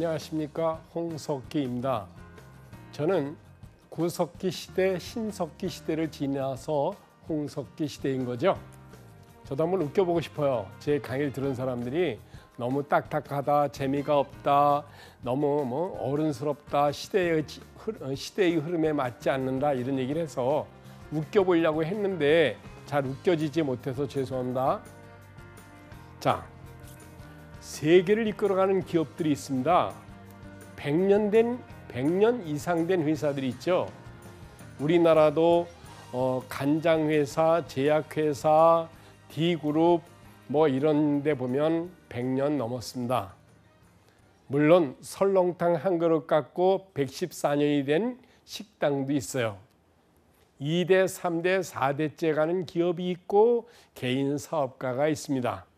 안녕하십니까 홍석기입니다. 저는 구석기 시대, 신석기 시대를 지나서 홍석기 시대인 거죠. 저도 한번 웃겨보고 싶어요. 제 강의를 들은 사람들이 너무 딱딱하다, 재미가 없다, 너무 뭐 어른스럽다, 시대의 시대의 흐름에 맞지 않는다 이런 얘기를 해서 웃겨보려고 했는데 잘 웃겨지지 못해서 죄송합니다. 자, 세계를 이끌어가는 기업들이 있습니다. 100년 된 100년 이상 된 회사들이 있죠. 우리나라도 어, 간장 회사, 제약 회사, D그룹 뭐 이런 데 보면 100년 넘었습니다. 물론 설렁탕 한 그릇 갖고 114년이 된 식당도 있어요. 2대, 3대, 4대째 가는 기업이 있고 개인 사업가가 있습니다.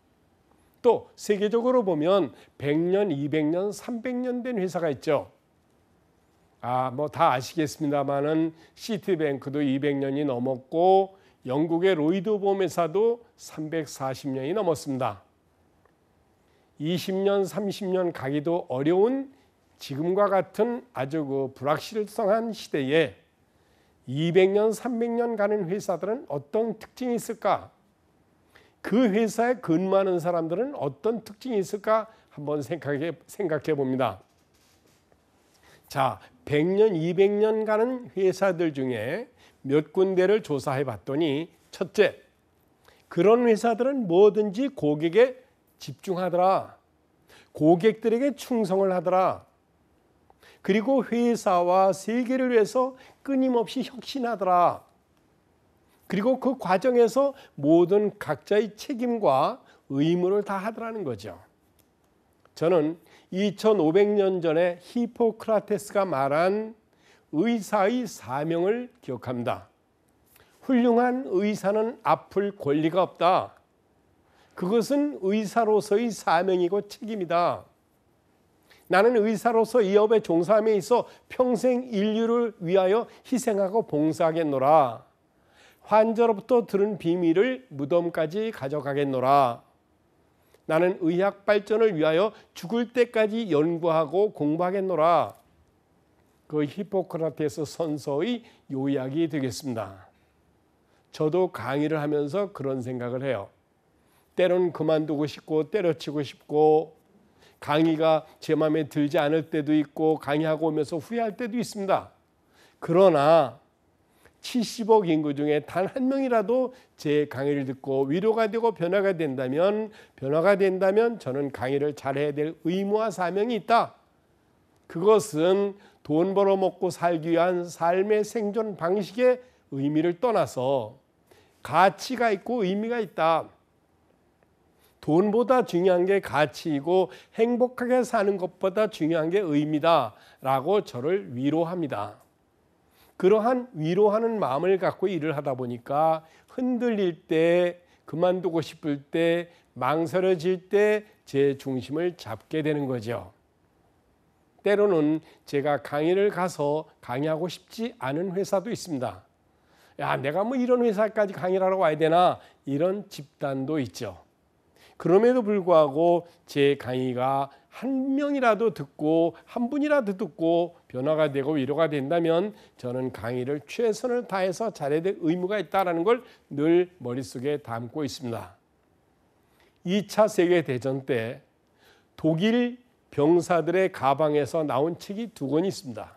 또 세계적으로 보면 100년, 200년, 300년 된 회사가 있죠. 아, 뭐 다 아시겠습니다만은 시티뱅크도 200년이 넘었고 영국의 로이드 보험회사도 340년이 넘었습니다. 20년, 30년 가기도 어려운 지금과 같은 아주 그 불확실성한 시대에 200년, 300년 가는 회사들은 어떤 특징이 있을까? 그 회사에 근무하는 사람들은 어떤 특징이 있을까? 한번 생각해, 생각해 봅니다. 자, 100년, 200년 가는 회사들 중에 몇 군데를 조사해 봤더니 첫째, 그런 회사들은 뭐든지 고객에 집중하더라. 고객들에게 충성을 하더라. 그리고 회사와 세계를 위해서 끊임없이 혁신하더라. 그리고 그 과정에서 모든 각자의 책임과 의무를 다 하더라는 거죠. 저는 2500년 전에 히포크라테스가 말한 의사의 사명을 기억합니다. 훌륭한 의사는 아플 권리가 없다. 그것은 의사로서의 사명이고 책임이다. 나는 의사로서 이 업에 종사함에 있어 평생 인류를 위하여 희생하고 봉사하겠노라. 환자로부터 들은 비밀을 무덤까지 가져가겠노라. 나는 의학 발전을 위하여 죽을 때까지 연구하고 공부하겠노라. 그 히포크라테스 선서의 요약이 되겠습니다. 저도 강의를 하면서 그런 생각을 해요. 때론 그만두고 싶고 때려치고 싶고 강의가 제 마음에 들지 않을 때도 있고 강의하고 오면서 후회할 때도 있습니다. 그러나 70억 인구 중에 단 한 명이라도 제 강의를 듣고 위로가 되고 변화가 된다면 변화가 된다면 저는 강의를 잘해야 될 의무와 사명이 있다. 그것은 돈 벌어 먹고 살기 위한 삶의 생존 방식의 의미를 떠나서 가치가 있고 의미가 있다. 돈보다 중요한 게 가치이고 행복하게 사는 것보다 중요한 게 의미다. 라고 저를 위로합니다. 그러한 위로하는 마음을 갖고 일을 하다 보니까 흔들릴 때, 그만두고 싶을 때, 망설여질 때 제 중심을 잡게 되는 거죠. 때로는 제가 강의를 가서 강의하고 싶지 않은 회사도 있습니다. 야, 내가 뭐 이런 회사까지 강의를 하러 와야 되나? 이런 집단도 있죠. 그럼에도 불구하고 제 강의가 한 명이라도 듣고 한 분이라도 듣고 변화가 되고 위로가 된다면 저는 강의를 최선을 다해서 잘해야 될 의무가 있다는 걸 늘 머릿속에 담고 있습니다. 2차 세계 대전 때 독일 병사들의 가방에서 나온 책이 두 권이 있습니다.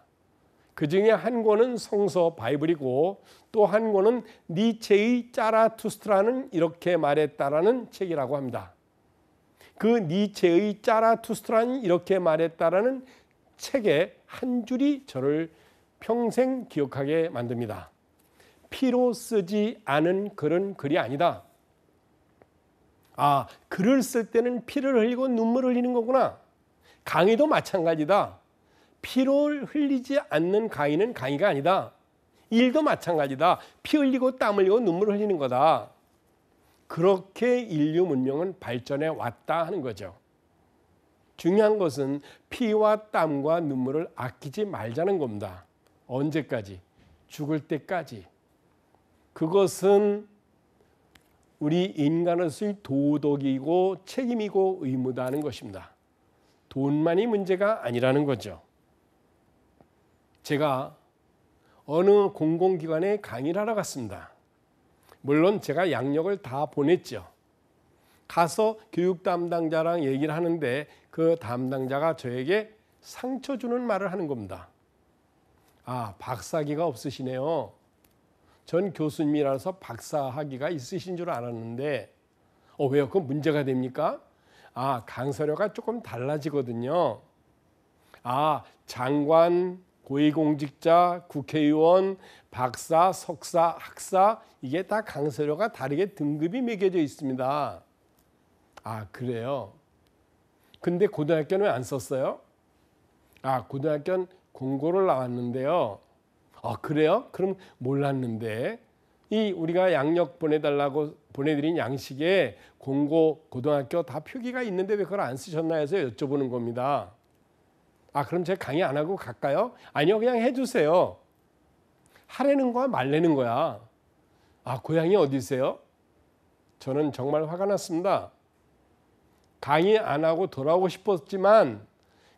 그 중에 한 권은 성서 바이블이고 또 한 권은 니체의 짜라투스트라는 이렇게 말했다라는 책이라고 합니다. 그 니체의 짜라투스트라는 이렇게 말했다라는 책의 한 줄이 저를 평생 기억하게 만듭니다. 피로 쓰지 않은 글은 글이 아니다. 아, 글을 쓸 때는 피를 흘리고 눈물을 흘리는 거구나. 강의도 마찬가지다. 피를 흘리지 않는 강의는 강의가 아니다. 일도 마찬가지다. 피 흘리고 땀 흘리고 눈물 흘리는 거다. 그렇게 인류 문명은 발전해 왔다 하는 거죠. 중요한 것은 피와 땀과 눈물을 아끼지 말자는 겁니다. 언제까지? 죽을 때까지. 그것은 우리 인간으로서의 도덕이고 책임이고 의무다 하는 것입니다. 돈만이 문제가 아니라는 거죠. 제가 어느 공공기관에 강의를 하러 갔습니다. 물론 제가 양력을 다 보냈죠. 가서 교육 담당자랑 얘기를 하는데 그 담당자가 저에게 상처 주는 말을 하는 겁니다. 아, 박사기가 없으시네요. 전 교수님이라서 박사학위가 있으신 줄 알았는데, 어, 왜요? 그 문제가 됩니까? 아, 강서료가 조금 달라지거든요. 아, 장관, 고위공직자, 국회의원, 박사, 석사, 학사 이게 다 강서료가 다르게 등급이 매겨져 있습니다. 아, 그래요. 근데 고등학교는 왜 안 썼어요? 아, 고등학교는 공고를 나왔는데요. 아, 그래요? 그럼 몰랐는데 이 우리가 양력 보내달라고 보내드린 양식에 공고 고등학교 다 표기가 있는데 왜 그걸 안 쓰셨나 해서 여쭤보는 겁니다. 아 그럼 제가 강의 안 하고 갈까요? 아니요 그냥 해주세요. 하라는 거야 말라는 거야. 아 고향이 어디세요? 저는 정말 화가 났습니다. 강의 안 하고 돌아오고 싶었지만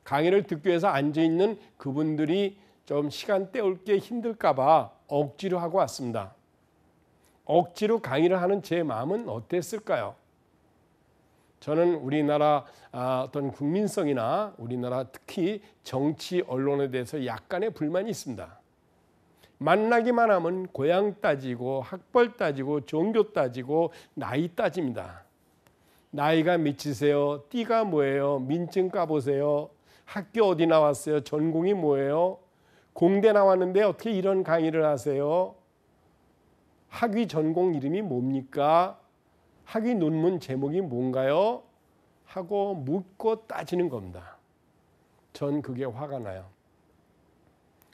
강의를 듣기 위해서 앉아 있는 그분들이 좀 시간 때울 게 힘들까 봐 억지로 하고 왔습니다. 억지로 강의를 하는 제 마음은 어땠을까요? 저는 우리나라 아, 어떤 국민성이나 우리나라 특히 정치 언론에 대해서 약간의 불만이 있습니다. 만나기만 하면 고향 따지고 학벌 따지고 종교 따지고 나이 따집니다. 나이가 몇이세요? 띠가 뭐예요? 민증 까보세요. 학교 어디 나왔어요? 전공이 뭐예요? 공대 나왔는데 어떻게 이런 강의를 하세요? 학위 전공 이름이 뭡니까? 학위 논문 제목이 뭔가요? 하고 묻고 따지는 겁니다. 전 그게 화가 나요.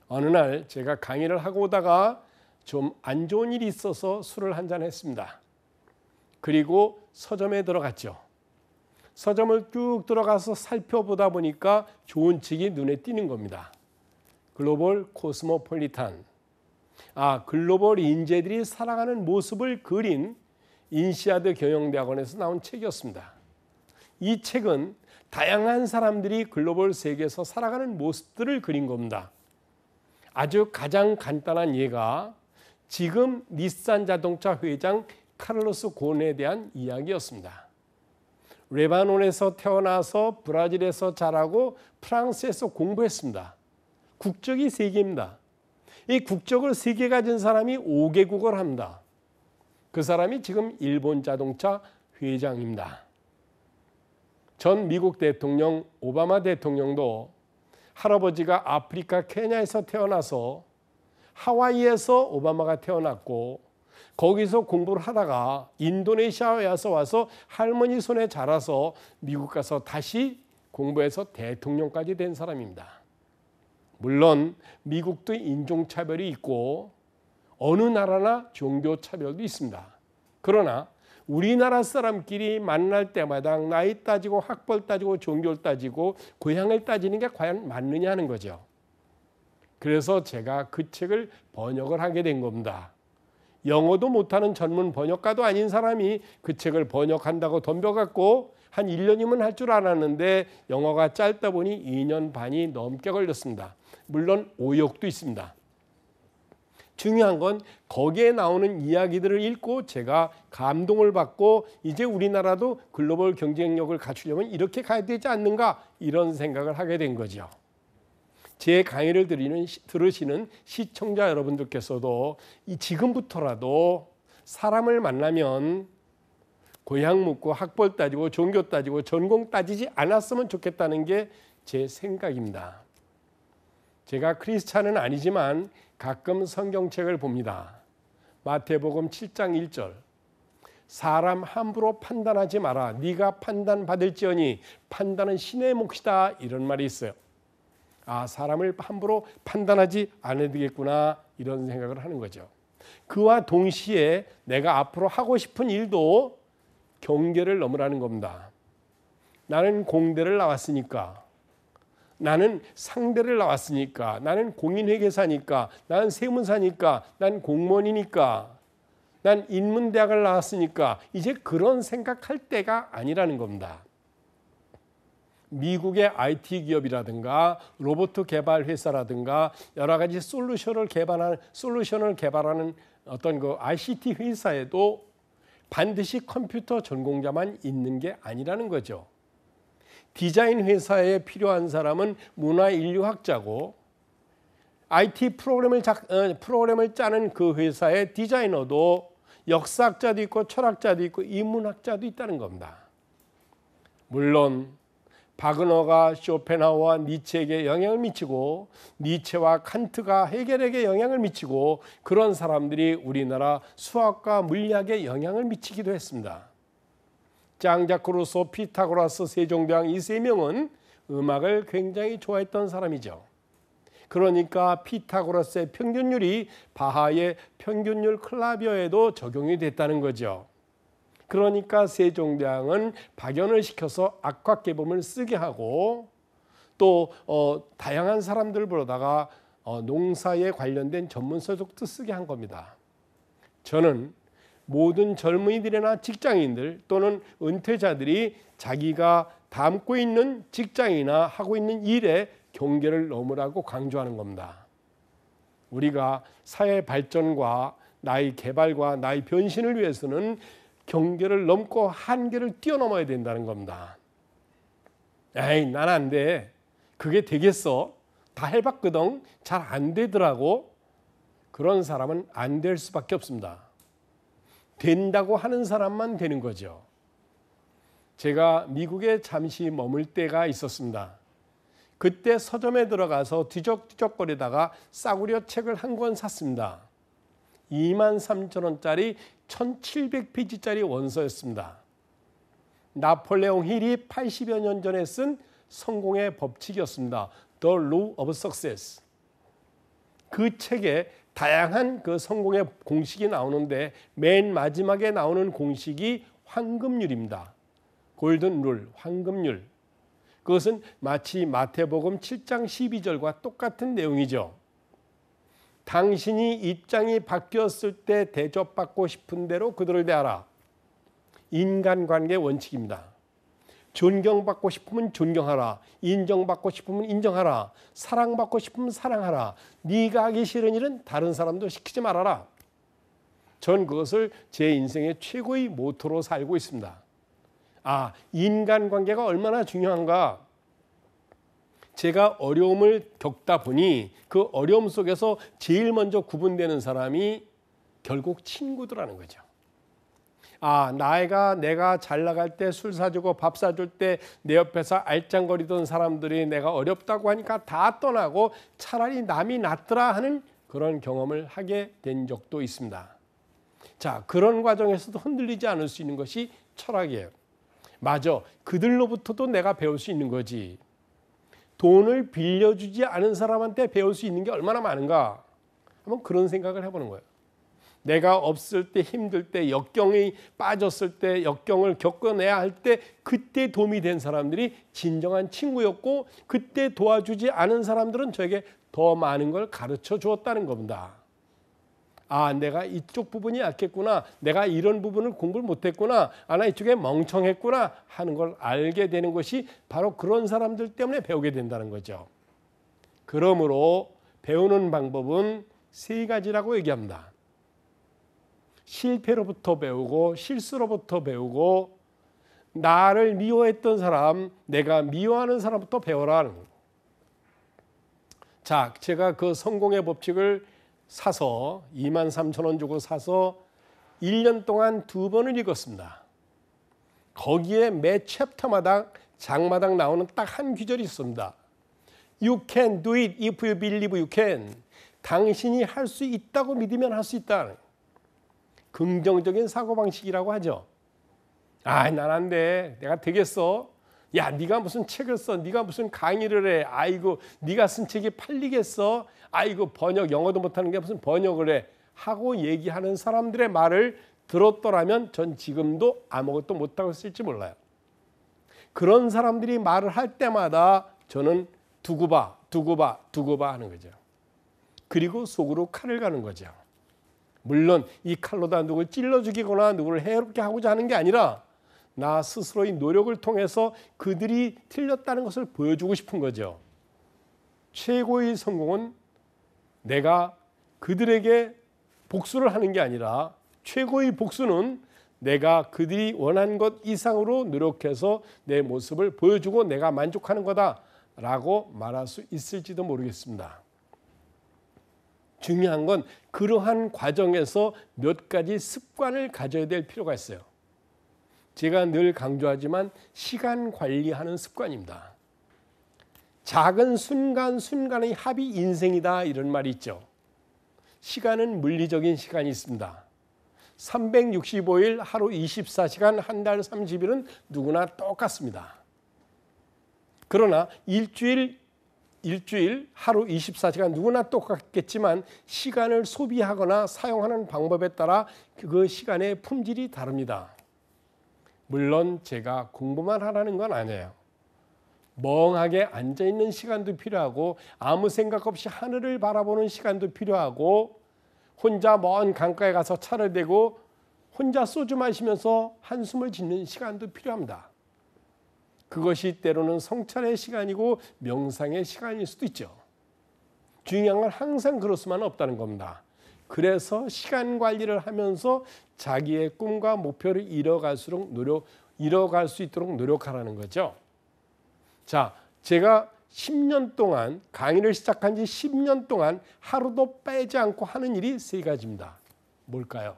어느 날 제가 강의를 하고 오다가 좀 안 좋은 일이 있어서 술을 한 잔 했습니다. 그리고 서점에 들어갔죠. 서점을 쭉 들어가서 살펴보다 보니까 좋은 책이 눈에 띄는 겁니다. 글로벌 코스모폴리탄. 아, 글로벌 인재들이 살아가는 모습을 그린 인시아드 경영대학원에서 나온 책이었습니다. 이 책은 다양한 사람들이 글로벌 세계에서 살아가는 모습들을 그린 겁니다. 아주 가장 간단한 예가 지금 닛산 자동차 회장 카를로스 곤에 대한 이야기였습니다. 레바논에서 태어나서 브라질에서 자라고 프랑스에서 공부했습니다. 국적이 세 개입니다. 이 국적을 세 개 가진 사람이 5개국을 합니다. 그 사람이 지금 일본 자동차 회장입니다. 전 미국 대통령 오바마 대통령도 할아버지가 아프리카 케냐에서 태어나서 하와이에서 오바마가 태어났고 거기서 공부를 하다가 인도네시아에 와서 와서 할머니 손에 자라서 미국 가서 다시 공부해서 대통령까지 된 사람입니다. 물론 미국도 인종차별이 있고 어느 나라나 종교차별도 있습니다. 그러나 우리나라 사람끼리 만날 때마다 나이 따지고 학벌 따지고 종교를 따지고 고향을 따지는 게 과연 맞느냐 하는 거죠. 그래서 제가 그 책을 번역을 하게 된 겁니다. 영어도 못하는 전문 번역가도 아닌 사람이 그 책을 번역한다고 덤벼갖고 한 1년이면 할 줄 알았는데 영어가 짧다 보니 2년 반이 넘게 걸렸습니다. 물론 오역도 있습니다. 중요한 건 거기에 나오는 이야기들을 읽고 제가 감동을 받고 이제 우리나라도 글로벌 경쟁력을 갖추려면 이렇게 가야 되지 않는가 이런 생각을 하게 된 거죠. 제 강의를 들으는, 들으시는 시청자 여러분들께서도 이 지금부터라도 사람을 만나면 고향 묻고 학벌 따지고 종교 따지고 전공 따지지 않았으면 좋겠다는 게 제 생각입니다. 제가 크리스찬은 아니지만 가끔 성경책을 봅니다. 마태복음 7장 1절. 사람 함부로 판단하지 마라. 네가 판단받을지어니 판단은 신의 몫이다. 이런 말이 있어요. 아, 사람을 함부로 판단하지 않아야 되겠구나. 이런 생각을 하는 거죠. 그와 동시에 내가 앞으로 하고 싶은 일도 경계를 넘으라는 겁니다. 나는 공대를 나왔으니까 나는 상대를 나왔으니까 나는 공인회계사니까 나는 세무사니까 난 공무원이니까 난 인문대학을 나왔으니까 이제 그런 생각할 때가 아니라는 겁니다. 미국의 IT 기업이라든가 로봇 개발 회사라든가 여러 가지 솔루션을 개발하는 솔루션을 개발하는 어떤 그 ICT 회사에도 반드시 컴퓨터 전공자만 있는 게 아니라는 거죠. 디자인 회사에 필요한 사람은 문화 인류학자고 IT 프로그램을 작, 어, 프로그램을 짜는 그 회사의 디자이너도 역사학자도 있고 철학자도 있고 인문학자도 있다는 겁니다. 물론 바그너가 쇼펜하우와 니체에게 영향을 미치고 니체와 칸트가 헤겔에게 영향을 미치고 그런 사람들이 우리나라 수학과 물리학에 영향을 미치기도 했습니다. 짱자크 루소, 피타고라스, 세종대왕 이 세 명은 음악을 굉장히 좋아했던 사람이죠. 그러니까 피타고라스의 평균율이 바하의 평균율 클라비어에도 적용이 됐다는 거죠. 그러니까 세종대왕은 박연을 시켜서 악화개범을 쓰게 하고 또 어, 다양한 사람들 부르다가 어, 농사에 관련된 전문 서적도 쓰게 한 겁니다. 저는 모든 젊은이들이나 직장인들 또는 은퇴자들이 자기가 담고 있는 직장이나 하고 있는 일에 경계를 넘으라고 강조하는 겁니다. 우리가 사회 발전과 나의 개발과 나의 변신을 위해서는 경계를 넘고 한계를 뛰어넘어야 된다는 겁니다. 에이, 난 안 돼. 그게 되겠어? 다 해봤거든. 잘 안 되더라고. 그런 사람은 안 될 수밖에 없습니다. 된다고 하는 사람만 되는 거죠. 제가 미국에 잠시 머물 때가 있었습니다. 그때 서점에 들어가서 뒤적뒤적거리다가 싸구려 책을 한 권 샀습니다. 2만 3천 원짜리 1700페이지짜리 원서였습니다. 나폴레옹 힐이 80여 년 전에 쓴 성공의 법칙이었습니다. The Law of Success. 그 책에 다양한 그 성공의 공식이 나오는데 맨 마지막에 나오는 공식이 황금률입니다. 골든 룰, 황금률. 그것은 마치 마태복음 7장 12절과 똑같은 내용이죠. 당신이 입장이 바뀌었을 때 대접받고 싶은 대로 그들을 대하라. 인간관계 원칙입니다. 존경받고 싶으면 존경하라. 인정받고 싶으면 인정하라. 사랑받고 싶으면 사랑하라. 네가 하기 싫은 일은 다른 사람도 시키지 말아라. 전 그것을 제 인생의 최고의 모토로 살고 있습니다. 아, 인간관계가 얼마나 중요한가? 제가 어려움을 겪다 보니 그 어려움 속에서 제일 먼저 구분되는 사람이 결국 친구들라는 거죠. 아, 나이가 내가 잘 나갈 때 술 사주고 밥 사줄 때 내 옆에서 알짱거리던 사람들이 내가 어렵다고 하니까 다 떠나고 차라리 남이 낫더라 하는 그런 경험을 하게 된 적도 있습니다. 자, 그런 과정에서도 흔들리지 않을 수 있는 것이 철학이에요. 맞아. 그들로부터도 내가 배울 수 있는 거지. 돈을 빌려주지 않은 사람한테 배울 수 있는 게 얼마나 많은가? 한번 그런 생각을 해보는 거예요. 내가 없을 때 힘들 때 역경이 빠졌을 때 역경을 겪어내야 할 때 그때 도움이 된 사람들이 진정한 친구였고 그때 도와주지 않은 사람들은 저에게 더 많은 걸 가르쳐 주었다는 겁니다. 아, 내가 이쪽 부분이 약했구나. 내가 이런 부분을 공부를 못했구나. 아, 나 이쪽에 멍청했구나. 하는 걸 알게 되는 것이 바로 그런 사람들 때문에 배우게 된다는 거죠. 그러므로 배우는 방법은 세 가지라고 얘기합니다. 실패로부터 배우고 실수로부터 배우고 나를 미워했던 사람, 내가 미워하는 사람부터 배워라 자, 제가 그 성공의 법칙을 사서 2만 3천 원 주고 사서 1년 동안 두 번을 읽었습니다. 거기에 매 챕터마다 장마당 나오는 딱 한 귀절이 있습니다. You can do it if you believe you can. 당신이 할 수 있다고 믿으면 할 수 있다. 긍정적인 사고방식이라고 하죠. 아, 난 안 돼. 내가 되겠어. 야, 네가 무슨 책을 써? 네가 무슨 강의를 해? 아이고, 네가 쓴 책이 팔리겠어? 아이고 번역 영어도 못하는 게 무슨 번역을 해 하고 얘기하는 사람들의 말을 들었더라면 전 지금도 아무것도 못하고 있을지 몰라요. 그런 사람들이 말을 할 때마다 저는 두고 봐, 두고 봐, 두고 봐 하는 거죠. 그리고 속으로 칼을 가는 거죠. 물론 이 칼로다 누굴 찔러 죽이거나 누구를 해롭게 하고자 하는 게 아니라 나 스스로의 노력을 통해서 그들이 틀렸다는 것을 보여주고 싶은 거죠. 최고의 성공은 내가 그들에게 복수를 하는 게 아니라 최고의 복수는 내가 그들이 원한 것 이상으로 노력해서 내 모습을 보여주고 내가 만족하는 거다라고 말할 수 있을지도 모르겠습니다. 중요한 건 그러한 과정에서 몇 가지 습관을 가져야 될 필요가 있어요. 제가 늘 강조하지만 시간 관리하는 습관입니다. 작은 순간순간의 합이 인생이다 이런 말이 있죠. 시간은 물리적인 시간이 있습니다. 365일 하루 24시간 한 달 30일은 누구나 똑같습니다. 그러나 일주일 일주일 하루 24시간 누구나 똑같겠지만 시간을 소비하거나 사용하는 방법에 따라 그 시간의 품질이 다릅니다. 물론 제가 공부만 하라는 건 아니에요. 멍하게 앉아 있는 시간도 필요하고 아무 생각 없이 하늘을 바라보는 시간도 필요하고 혼자 먼 강가에 가서 차를 대고 혼자 소주 마시면서 한숨을 짓는 시간도 필요합니다. 그것이 때로는 성찰의 시간이고 명상의 시간일 수도 있죠. 중요한 건 항상 그럴 수만 없다는 겁니다. 그래서 시간 관리를 하면서 자기의 꿈과 목표를 이뤄갈수록 노력 이뤄갈 수 있도록 노력하라는 거죠. 자, 제가 10년 동안 강의를 시작한 지 10년 동안 하루도 빼지 않고 하는 일이 세 가지입니다. 뭘까요?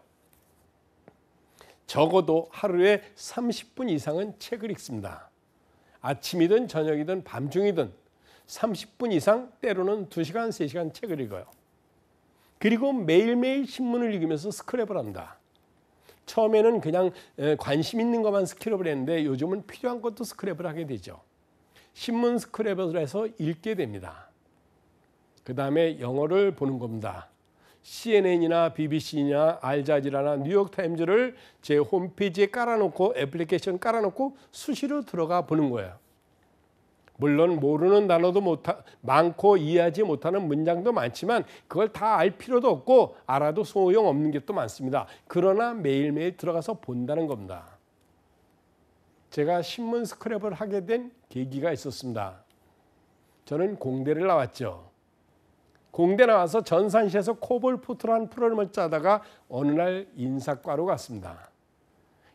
적어도 하루에 30분 이상은 책을 읽습니다. 아침이든 저녁이든 밤중이든 30분 이상 때로는 2시간, 3시간 책을 읽어요. 그리고 매일매일 신문을 읽으면서 스크랩을 합니다. 처음에는 그냥 관심 있는 것만 스크랩을 했는데 요즘은 필요한 것도 스크랩을 하게 되죠. 신문 스크랩을 해서 읽게 됩니다. 그 다음에 영어를 보는 겁니다. CNN이나 BBC나 알자지라나 뉴욕타임즈를 제 홈페이지에 깔아놓고 애플리케이션 깔아놓고 수시로 들어가 보는 거예요. 물론 모르는 단어도 못하, 많고 이해하지 못하는 문장도 많지만 그걸 다 알 필요도 없고 알아도 소용없는 게 또 많습니다. 그러나 매일매일 들어가서 본다는 겁니다. 제가 신문 스크랩을 하게 된 계기가 있었습니다. 저는 공대를 나왔죠. 공대 나와서 전산실에서 코볼 포트란이라는 프로그램을 짜다가 어느 날 인사과로 갔습니다.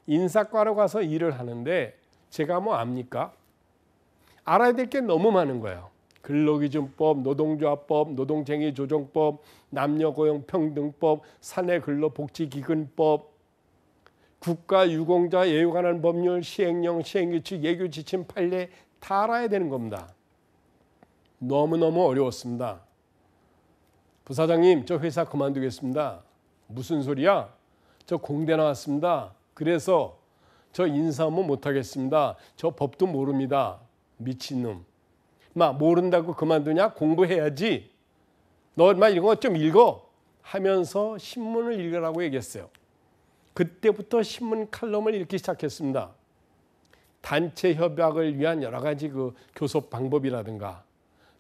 인사과로 가서 일을 하는데 제가 뭐 압니까? 알아야 될 게 너무 많은 거예요. 근로기준법, 노동조합법, 노동쟁의 조정법, 남녀고용평등법, 사내근로복지기금법, 국가유공자 예우 관한 법률, 시행령, 시행규칙, 예규 지침, 판례 다 알아야 되는 겁니다. 너무너무 어려웠습니다. 부사장님, 저 회사 그만두겠습니다. 무슨 소리야? 저 공대 나왔습니다. 그래서 저 인사 한번 못하겠습니다. 저 법도 모릅니다. 미친놈. 막 모른다고 그만두냐? 공부해야지. 너만 이런 거 좀 읽어. 하면서 신문을 읽으라고 얘기했어요. 그때부터 신문 칼럼을 읽기 시작했습니다. 단체 협약을 위한 여러 가지 그 교섭 방법이라든가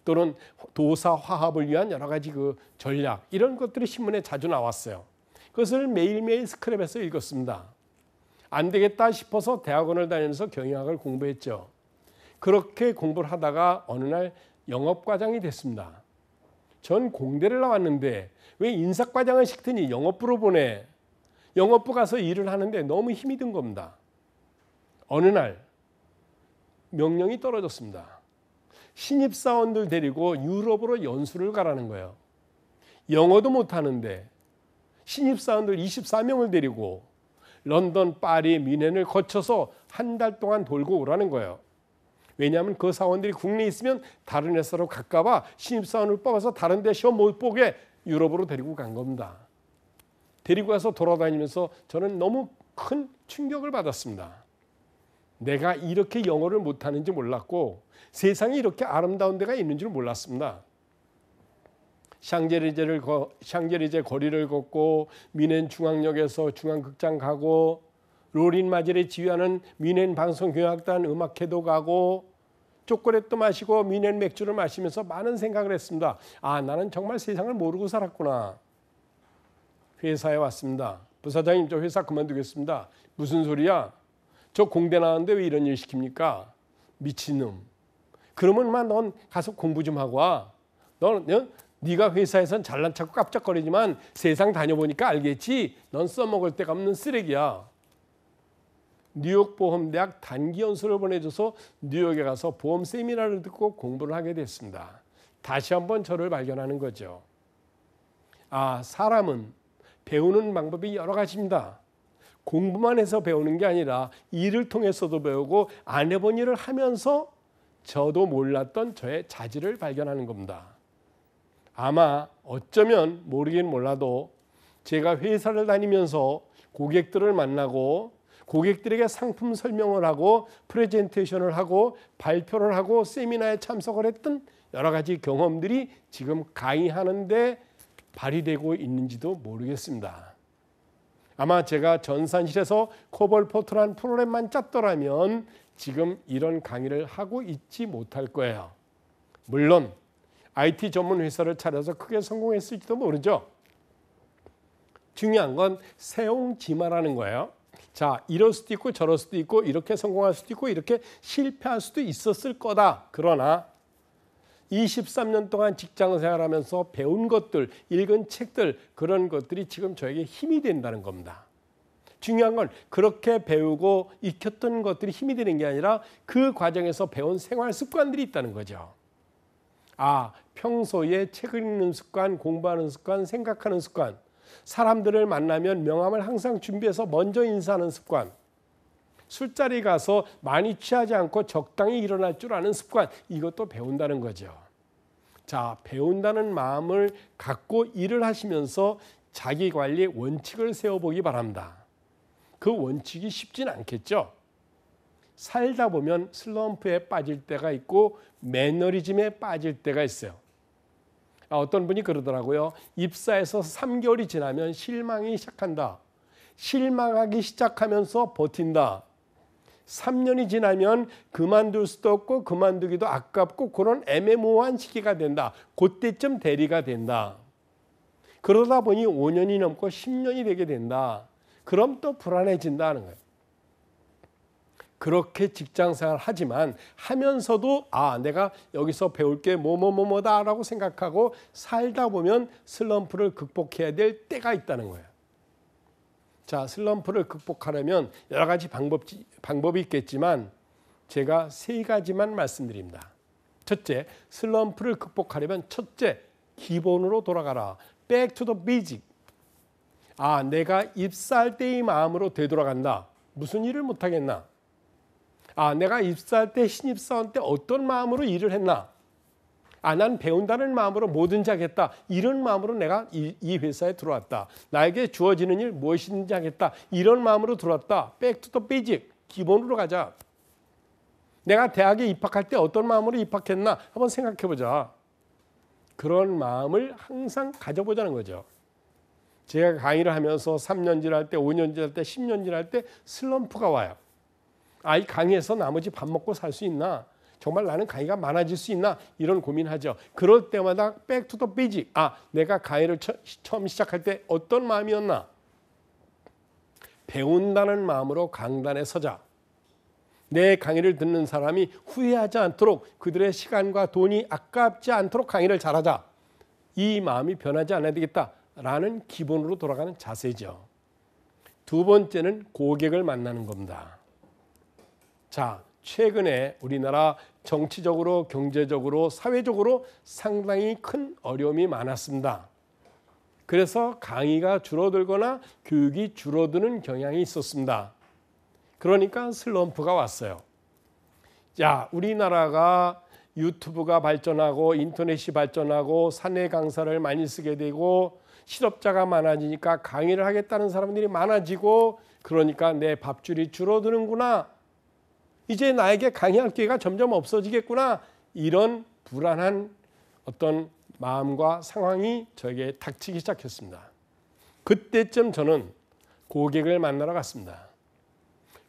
또는 도사 화합을 위한 여러 가지 그 전략 이런 것들이 신문에 자주 나왔어요. 그것을 매일매일 스크랩해서 읽었습니다. 안 되겠다 싶어서 대학원을 다니면서 경영학을 공부했죠. 그렇게 공부를 하다가 어느 날 영업과장이 됐습니다. 전 공대를 나왔는데 왜 인사과장을 시키더니 영업부로 보내. 영업부 가서 일을 하는데 너무 힘이 든 겁니다. 어느 날 명령이 떨어졌습니다. 신입사원들 데리고 유럽으로 연수를 가라는 거예요. 영어도 못하는데 신입사원들 24명을 데리고 런던, 파리, 미넨을 거쳐서 한 달 동안 돌고 오라는 거예요. 왜냐하면 그 사원들이 국내에 있으면 다른 회사로 갈까봐 신입사원을 뽑아서 다른 데 시험 못 보게 유럽으로 데리고 간 겁니다. 데리고 가서 돌아다니면서 저는 너무 큰 충격을 받았습니다. 내가 이렇게 영어를 못하는지 몰랐고 세상에 이렇게 아름다운 데가 있는 줄 몰랐습니다. 샹제리제를 거, 샹제리제 거리를 걷고 미넨 중앙역에서 중앙극장 가고 로린 마젤이 지휘하는 미넨 방송교향악단 음악회도 가고 초콜릿도 마시고 미넨 맥주를 마시면서 많은 생각을 했습니다. 아 나는 정말 세상을 모르고 살았구나. 회사에 왔습니다. 부사장님 저 회사 그만두겠습니다. 무슨 소리야? 저 공대 나왔는데 왜 이런 일 시킵니까? 미친놈. 그러면 넌 가서 공부 좀 하고 와. 넌 어? 네가 회사에선 잘난 척고 깜짝거리지만 세상 다녀보니까 알겠지. 넌 써먹을 데가 없는 쓰레기야. 뉴욕 보험대학 단기 연수를 보내줘서 뉴욕에 가서 보험 세미나를 듣고 공부를 하게 됐습니다. 다시 한번 저를 발견하는 거죠. 아, 사람은 배우는 방법이 여러 가지입니다. 공부만 해서 배우는 게 아니라 일을 통해서도 배우고 안 해본 일을 하면서 저도 몰랐던 저의 자질을 발견하는 겁니다. 아마 어쩌면 모르긴 몰라도 제가 회사를 다니면서 고객들을 만나고 고객들에게 상품 설명을 하고 프레젠테이션을 하고 발표를 하고 세미나에 참석을 했던 여러 가지 경험들이 지금 강의하는데 발휘되고 있는지도 모르겠습니다. 아마 제가 전산실에서 코벌포트란 프로그램만 짰더라면 지금 이런 강의를 하고 있지 못할 거예요. 물론 IT 전문 회사를 차려서 크게 성공했을지도 모르죠. 중요한 건 세옹지마라는 거예요. 자, 이럴 수도 있고 저럴 수도 있고 이렇게 성공할 수도 있고 이렇게 실패할 수도 있었을 거다. 그러나 23년 동안 직장 생활하면서 배운 것들, 읽은 책들 그런 것들이 지금 저에게 힘이 된다는 겁니다. 중요한 건 그렇게 배우고 익혔던 것들이 힘이 되는 게 아니라 그 과정에서 배운 생활 습관들이 있다는 거죠. 아, 평소에 책을 읽는 습관, 공부하는 습관, 생각하는 습관, 사람들을 만나면 명함을 항상 준비해서 먼저 인사하는 습관, 술자리 가서 많이 취하지 않고 적당히 일어날 줄 아는 습관, 이것도 배운다는 거죠. 자, 배운다는 마음을 갖고 일을 하시면서 자기 관리 원칙을 세워보기 바랍니다. 그 원칙이 쉽진 않겠죠. 살다 보면 슬럼프에 빠질 때가 있고 매너리즘에 빠질 때가 있어요. 아, 어떤 분이 그러더라고요. 입사해서 3개월이 지나면 실망이 시작한다. 실망하기 시작하면서 버틴다. 3년이 지나면 그만둘 수도 없고 그만두기도 아깝고 그런 애매모호한 시기가 된다. 그때쯤 대리가 된다. 그러다 보니 5년이 넘고 10년이 되게 된다. 그럼 또 불안해진다는 거예요. 그렇게 직장 생활 하지만 하면서도 아 내가 여기서 배울 게 뭐 뭐 뭐뭐다라고 생각하고 살다 보면 슬럼프를 극복해야 될 때가 있다는 거예요. 자 슬럼프를 극복하려면 여러 가지 방법 방법이 있겠지만 제가 세 가지만 말씀드립니다. 첫째 슬럼프를 극복하려면 첫째 기본으로 돌아가라. Back to the basic. 아 내가 입사할 때의 마음으로 되돌아간다. 무슨 일을 못하겠나? 아, 내가 입사할 때 신입사원 때 어떤 마음으로 일을 했나? 아, 난 배운다는 마음으로 뭐든지 하겠다. 이런 마음으로 내가 이, 이 회사에 들어왔다. 나에게 주어지는 일 무엇이든지 하겠다. 이런 마음으로 들어왔다. Back to the basic. 기본으로 가자. 내가 대학에 입학할 때 어떤 마음으로 입학했나? 한번 생각해 보자. 그런 마음을 항상 가져보자는 거죠. 제가 강의를 하면서 3년째 할 때, 5년째 할 때, 10년째 할때 슬럼프가 와요. 아이 강의해서 나머지 밥 먹고 살 수 있나? 정말 나는 강의가 많아질 수 있나? 이런 고민하죠. 그럴 때마다 Back to the basic. 아, 내가 강의를 처, 처음 시작할 때 어떤 마음이었나? 배운다는 마음으로 강단에 서자. 내 강의를 듣는 사람이 후회하지 않도록 그들의 시간과 돈이 아깝지 않도록 강의를 잘하자. 이 마음이 변하지 않아야 되겠다 라는 기본으로 돌아가는 자세죠. 두 번째는 고객을 만나는 겁니다. 자, 최근에 우리나라 정치적으로, 경제적으로, 사회적으로 상당히 큰 어려움이 많았습니다. 그래서 강의가 줄어들거나 교육이 줄어드는 경향이 있었습니다. 그러니까 슬럼프가 왔어요. 자, 우리나라가 유튜브가 발전하고 인터넷이 발전하고 사내 강사를 많이 쓰게 되고 실업자가 많아지니까 강의를 하겠다는 사람들이 많아지고 그러니까 내 밥줄이 줄어드는구나 이제 나에게 강의할 기회가 점점 없어지겠구나 이런 불안한 어떤 마음과 상황이 저에게 닥치기 시작했습니다. 그때쯤 저는 고객을 만나러 갔습니다.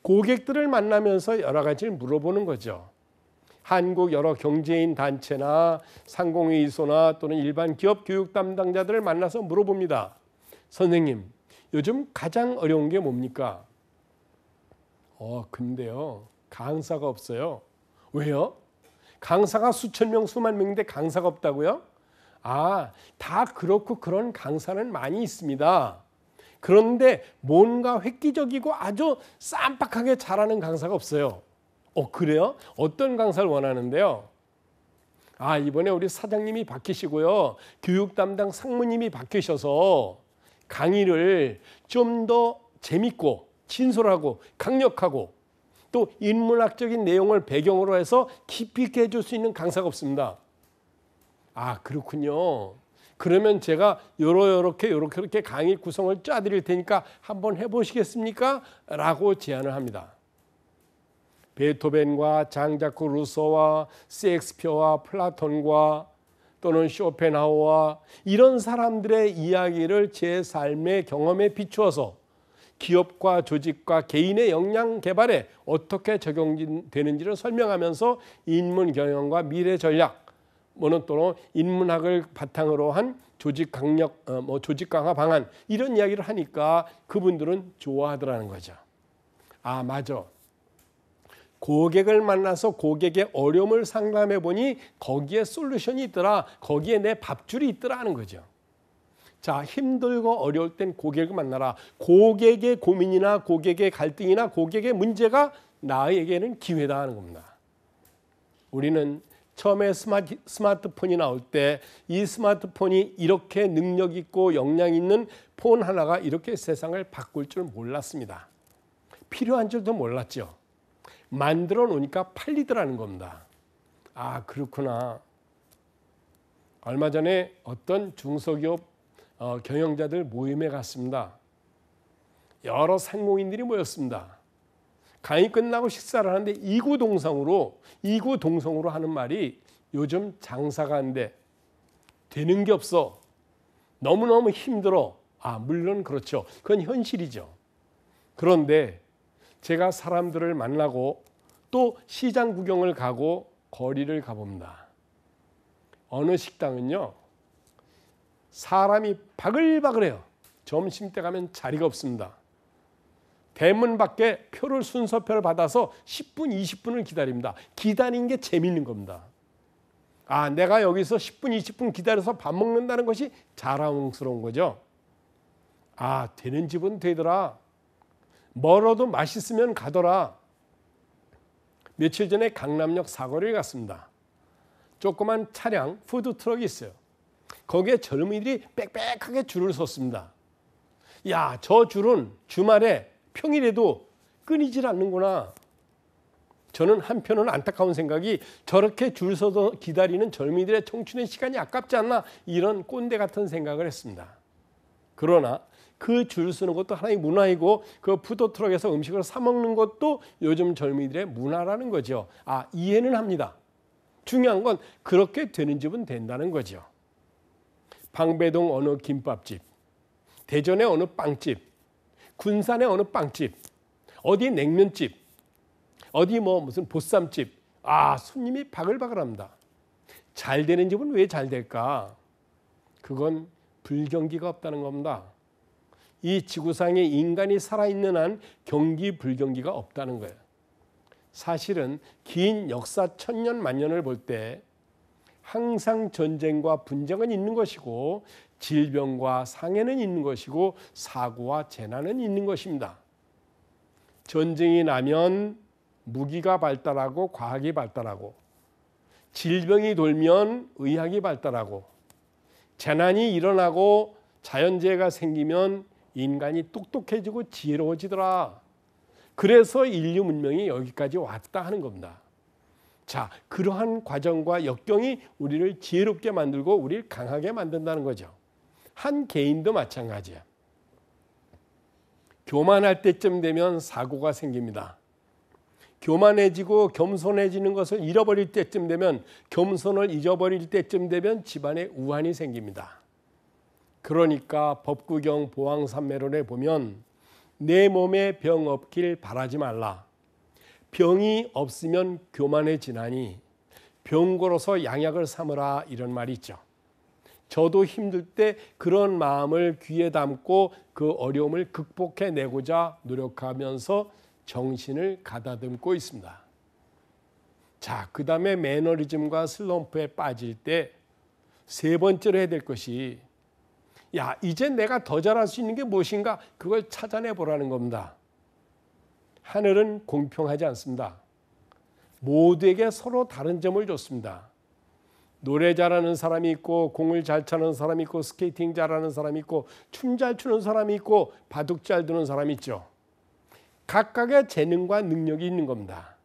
고객들을 만나면서 여러 가지를 물어보는 거죠. 한국 여러 경제인 단체나 상공회의소나 또는 일반 기업 교육 담당자들을 만나서 물어봅니다. 선생님, 요즘 가장 어려운 게 뭡니까? 어, 근데요. 강사가 없어요. 왜요? 강사가 수천 명, 수만 명인데 강사가 없다고요? 아, 다 그렇고 그런 강사는 많이 있습니다. 그런데 뭔가 획기적이고 아주 쌈박하게 잘하는 강사가 없어요. 어, 그래요? 어떤 강사를 원하는데요? 아, 이번에 우리 사장님이 바뀌시고요. 교육 담당 상무님이 바뀌셔서 강의를 좀 더 재밌고 진솔하고 강력하고 또 인문학적인 내용을 배경으로 해서 깊이 있게 해줄 수 있는 강사가 없습니다. 아 그렇군요. 그러면 제가 요러 요렇게 요렇게 이렇게 강의 구성을 짜드릴 테니까 한번 해보시겠습니까? 라고 제안을 합니다. 베토벤과 장자크 루소와 셰익스피어와 플라톤과 또는 쇼펜하우와 이런 사람들의 이야기를 제 삶의 경험에 비추어서 기업과 조직과 개인의 역량 개발에 어떻게 적용되는지를 설명하면서 인문 경영과 미래 전략 뭐는 또는 인문학을 바탕으로 한 조직 강력 어, 뭐 조직 강화 방안 이런 이야기를 하니까 그분들은 좋아하더라는 거죠. 아 맞아. 고객을 만나서 고객의 어려움을 상담해 보니 거기에 솔루션이 있더라. 거기에 내 밥줄이 있더라 하는 거죠. 자, 힘들고 어려울 땐 고객을 만나라. 고객의 고민이나 고객의 갈등이나 고객의 문제가 나에게는 기회다 하는 겁니다. 우리는 처음에 스마트, 스마트폰이 나올 때 이 스마트폰이 이렇게 능력 있고 역량 있는 폰 하나가 이렇게 세상을 바꿀 줄 몰랐습니다. 필요한 줄도 몰랐죠. 만들어 놓으니까 팔리더라는 겁니다. 아, 그렇구나. 얼마 전에 어떤 중소기업 어, 경영자들 모임에 갔습니다. 여러 상공인들이 모였습니다. 강의 끝나고 식사를 하는데 이구동성으로 이구동성으로 하는 말이 요즘 장사가 안 돼. 되는 게 없어. 너무너무 힘들어. 아, 물론 그렇죠. 그건 현실이죠. 그런데 제가 사람들을 만나고 또 시장 구경을 가고 거리를 가봅니다. 어느 식당은요. 사람이 바글바글해요. 점심때 가면 자리가 없습니다. 대문 밖에 표를 순서표를 받아서 10분, 20분을 기다립니다. 기다린 게 재밌는 겁니다. 아, 내가 여기서 10분, 20분 기다려서 밥 먹는다는 것이 자랑스러운 거죠. 아, 되는 집은 되더라. 멀어도 맛있으면 가더라. 며칠 전에 강남역 사거리를 갔습니다. 조그만 차량 푸드 트럭이 있어요. 거기에 젊은이들이 빽빽하게 줄을 섰습니다. 야, 저 줄은 주말에 평일에도 끊이질 않는구나. 저는 한편은 안타까운 생각이 저렇게 줄 서서 기다리는 젊은이들의 청춘의 시간이 아깝지 않나 이런 꼰대 같은 생각을 했습니다. 그러나 그 줄 서는 것도 하나의 문화이고 그 푸드트럭에서 음식을 사 먹는 것도 요즘 젊은이들의 문화라는 거죠. 아 이해는 합니다. 중요한 건 그렇게 되는 집은 된다는 거죠. 방배동 어느 김밥집, 대전의 어느 빵집, 군산의 어느 빵집, 어디 냉면집, 어디 뭐 무슨 보쌈집, 아 손님이 바글바글합니다. 잘 되는 집은 왜 잘 될까? 그건 불경기가 없다는 겁니다. 이 지구상에 인간이 살아있는 한 경기 불경기가 없다는 거예요. 사실은 긴 역사 천년 만년을 볼때 항상 전쟁과 분쟁은 있는 것이고 질병과 상해는 있는 것이고 사고와 재난은 있는 것입니다. 전쟁이 나면 무기가 발달하고 과학이 발달하고 질병이 돌면 의학이 발달하고 재난이 일어나고 자연재해가 생기면 인간이 똑똑해지고 지혜로워지더라. 그래서 인류 문명이 여기까지 왔다 하는 겁니다. 자, 그러한 과정과 역경이 우리를 지혜롭게 만들고 우리를 강하게 만든다는 거죠. 한 개인도 마찬가지야. 교만할 때쯤 되면 사고가 생깁니다. 교만해지고 겸손해지는 것을 잃어버릴 때쯤 되면 겸손을 잊어버릴 때쯤 되면 집안에 우환이 생깁니다. 그러니까 법구경 보왕산매론에 보면 내 몸에 병 없길 바라지 말라. 병이 없으면 교만해지나니 병고로서 양약을 삼으라 이런 말이 있죠. 저도 힘들 때 그런 마음을 귀에 담고 그 어려움을 극복해 내고자 노력하면서 정신을 가다듬고 있습니다. 자, 그 다음에 매너리즘과 슬럼프에 빠질 때 세 번째로 해야 될 것이 야, 이제 내가 더 잘할 수 있는 게 무엇인가? 그걸 찾아내 보라는 겁니다. 하늘은 공평하지 않습니다. 모두에게 서로 다른 점을 줬습니다. 노래 잘하는 사람이 있고 공을 잘 차는 사람이 있고 스케이팅 잘하는 사람이 있고 춤 잘 추는 사람이 있고 바둑 잘 두는 사람이 있죠. 각각의 재능과 능력이 있는 겁니다.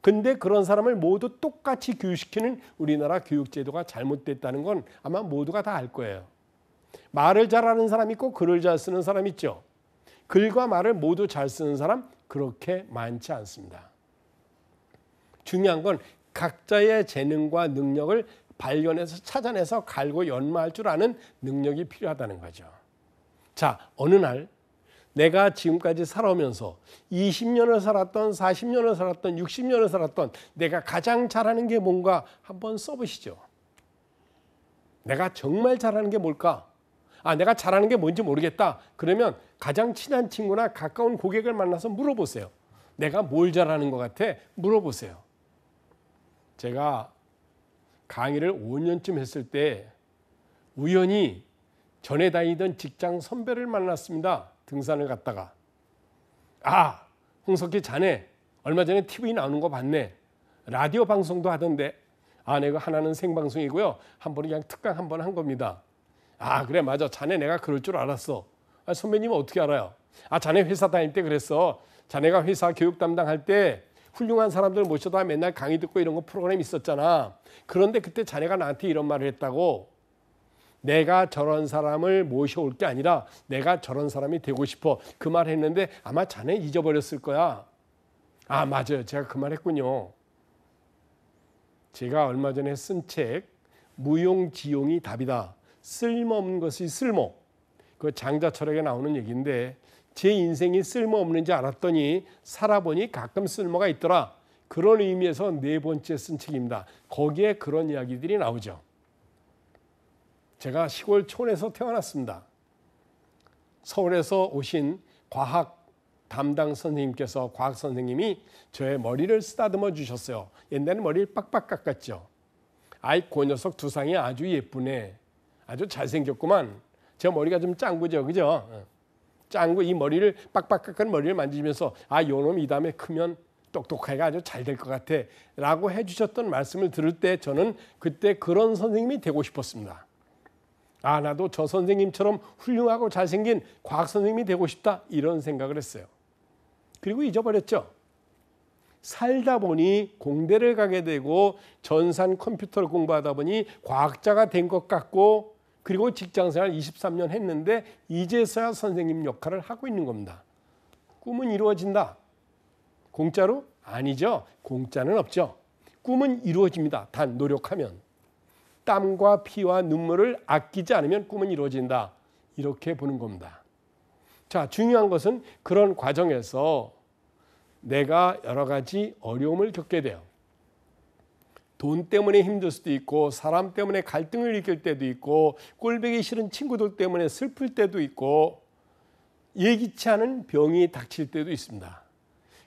근데 그런 사람을 모두 똑같이 교육시키는 우리나라 교육제도가 잘못됐다는 건 아마 모두가 다 알 거예요. 말을 잘하는 사람 있고 글을 잘 쓰는 사람 있죠. 글과 말을 모두 잘 쓰는 사람 그렇게 많지 않습니다. 중요한 건 각자의 재능과 능력을 발견해서 찾아내서 갈고 연마할 줄 아는 능력이 필요하다는 거죠. 자, 어느 날 내가 지금까지 살아오면서 20년을 살았던 40년을 살았던 60년을 살았던 내가 가장 잘하는 게 뭔가 한번 써보시죠. 내가 정말 잘하는 게 뭘까? 아, 내가 잘하는 게 뭔지 모르겠다. 그러면 가장 친한 친구나 가까운 고객을 만나서 물어보세요. 내가 뭘 잘하는 것 같아? 물어보세요. 제가 강의를 5년쯤 했을 때 우연히 전에 다니던 직장 선배를 만났습니다. 등산을 갔다가 아 홍석기 자네 얼마 전에 TV 나오는 거 봤네. 라디오 방송도 하던데 아 내가 하나는 생방송이고요. 한 번은 그냥 특강 한 번 한 겁니다. 아 그래 맞아 자네 내가 그럴 줄 알았어. 아, 선배님은 어떻게 알아요? 아 자네 회사 다닐 때 그랬어. 자네가 회사 교육 담당할 때 훌륭한 사람들 모셔다 맨날 강의 듣고 이런 거 프로그램 있었잖아. 그런데 그때 자네가 나한테 이런 말을 했다고. 내가 저런 사람을 모셔올 게 아니라 내가 저런 사람이 되고 싶어. 그 말 했는데 아마 자네 잊어버렸을 거야. 아, 맞아요. 제가 그 말 했군요. 제가 얼마 전에 쓴 책, 무용지용이 답이다. 쓸모없는 것이 쓸모. 그 장자 철학에 나오는 얘기인데 제 인생이 쓸모없는지 알았더니 살아보니 가끔 쓸모가 있더라. 그런 의미에서 네 번째 쓴 책입니다. 거기에 그런 이야기들이 나오죠. 제가 시골 촌에서 태어났습니다. 서울에서 오신 과학 담당 선생님께서 과학 선생님이 저의 머리를 쓰다듬어 주셨어요. 옛날에 머리를 빡빡 깎았죠. 아이 그 녀석 두상이 아주 예쁘네. 아주 잘생겼구만. 제 머리가 좀 짱구죠. 그죠? 짱구 이 머리를 빡빡 깎은 머리를 만지면서 아 요놈 이 다음에 크면 똑똑하게 아주 잘 될 것 같아 라고 해주셨던 말씀을 들을 때 저는 그때 그런 선생님이 되고 싶었습니다. 아 나도 저 선생님처럼 훌륭하고 잘생긴 과학 선생님이 되고 싶다 이런 생각을 했어요. 그리고 잊어버렸죠. 살다 보니 공대를 가게 되고 전산 컴퓨터를 공부하다 보니 과학자가 된 것 같고 그리고 직장생활 23년 했는데 이제서야 선생님 역할을 하고 있는 겁니다. 꿈은 이루어진다. 공짜로? 아니죠. 공짜는 없죠. 꿈은 이루어집니다. 단 노력하면. 땀과 피와 눈물을 아끼지 않으면 꿈은 이루어진다. 이렇게 보는 겁니다. 자, 중요한 것은 그런 과정에서 내가 여러 가지 어려움을 겪게 돼요. 돈 때문에 힘들 수도 있고 사람 때문에 갈등을 일으킬 때도 있고 꼴보기 싫은 친구들 때문에 슬플 때도 있고 예기치 않은 병이 닥칠 때도 있습니다.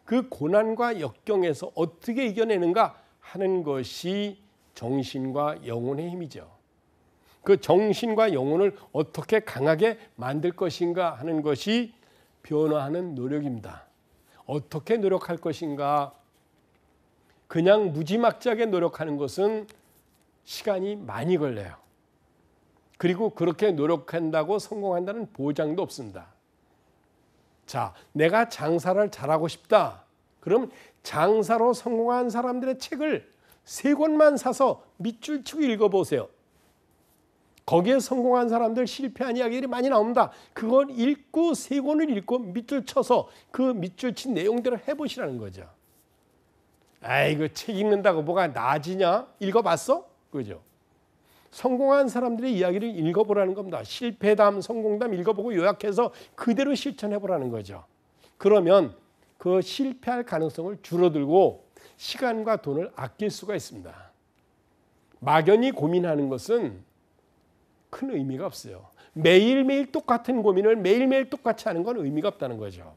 그 고난과 역경에서 어떻게 이겨내는가 하는 것이 정신과 영혼의 힘이죠. 그 정신과 영혼을 어떻게 강하게 만들 것인가 하는 것이 변화하는 노력입니다. 어떻게 노력할 것인가 그냥 무지막지하게 노력하는 것은 시간이 많이 걸려요. 그리고 그렇게 노력한다고 성공한다는 보장도 없습니다. 자, 내가 장사를 잘하고 싶다. 그럼 장사로 성공한 사람들의 책을 세 권만 사서 밑줄 치고 읽어보세요. 거기에 성공한 사람들 실패한 이야기들이 많이 나옵니다. 그걸 읽고 세 권을 읽고 밑줄 쳐서 그 밑줄 친 내용대로 해보시라는 거죠. 아이고 책 읽는다고 뭐가 나아지냐? 읽어봤어? 그죠? 성공한 사람들의 이야기를 읽어보라는 겁니다. 실패담, 성공담 읽어보고 요약해서 그대로 실천해보라는 거죠. 그러면 그 실패할 가능성을 줄어들고 시간과 돈을 아낄 수가 있습니다. 막연히 고민하는 것은 큰 의미가 없어요. 매일매일 똑같은 고민을 매일매일 똑같이 하는 건 의미가 없다는 거죠.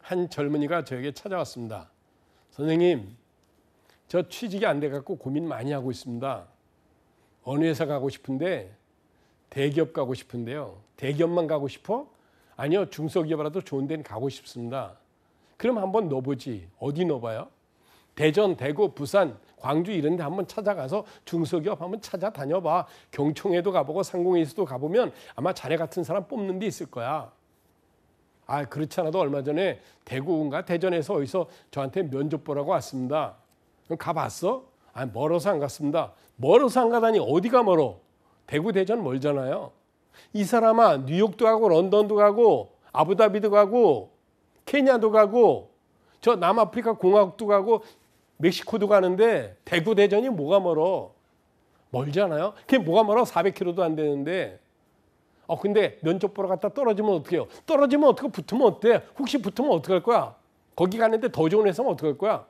한 젊은이가 저에게 찾아왔습니다. 선생님, 저 취직이 안 돼 갖고 고민 많이 하고 있습니다. 어느 회사 가고 싶은데 대기업 가고 싶은데요. 대기업만 가고 싶어? 아니요, 중소기업이라도 좋은 데는 가고 싶습니다. 그럼 한번 넣어보지. 어디 넣어봐요? 대전, 대구, 부산, 광주 이런 데 한번 찾아가서 중소기업 한번 찾아다녀봐. 경총에도 가보고 상공에서도 가보면 아마 자네 같은 사람 뽑는 데 있을 거야. 아 그렇지 않아도 얼마 전에 대구인가 대전에서 어디서 저한테 면접 보라고 왔습니다. 그럼 가봤어? 아 멀어서 안 갔습니다. 멀어서 안 가다니 어디가 멀어? 대구 대전 멀잖아요. 이 사람아 뉴욕도 가고 런던도 가고 아부다비도 가고 케냐도 가고 저 남아프리카 공화국도 가고 멕시코도 가는데 대구 대전이 뭐가 멀어? 멀잖아요. 그게 뭐가 멀어? 400km도 안 되는데. 어 근데 면접 보러 갔다 떨어지면 어떡해요? 떨어지면 어떻게 붙으면 어때? 혹시 붙으면 어떡할 거야? 거기 갔는데 더 좋은 회사면 어떡할 거야?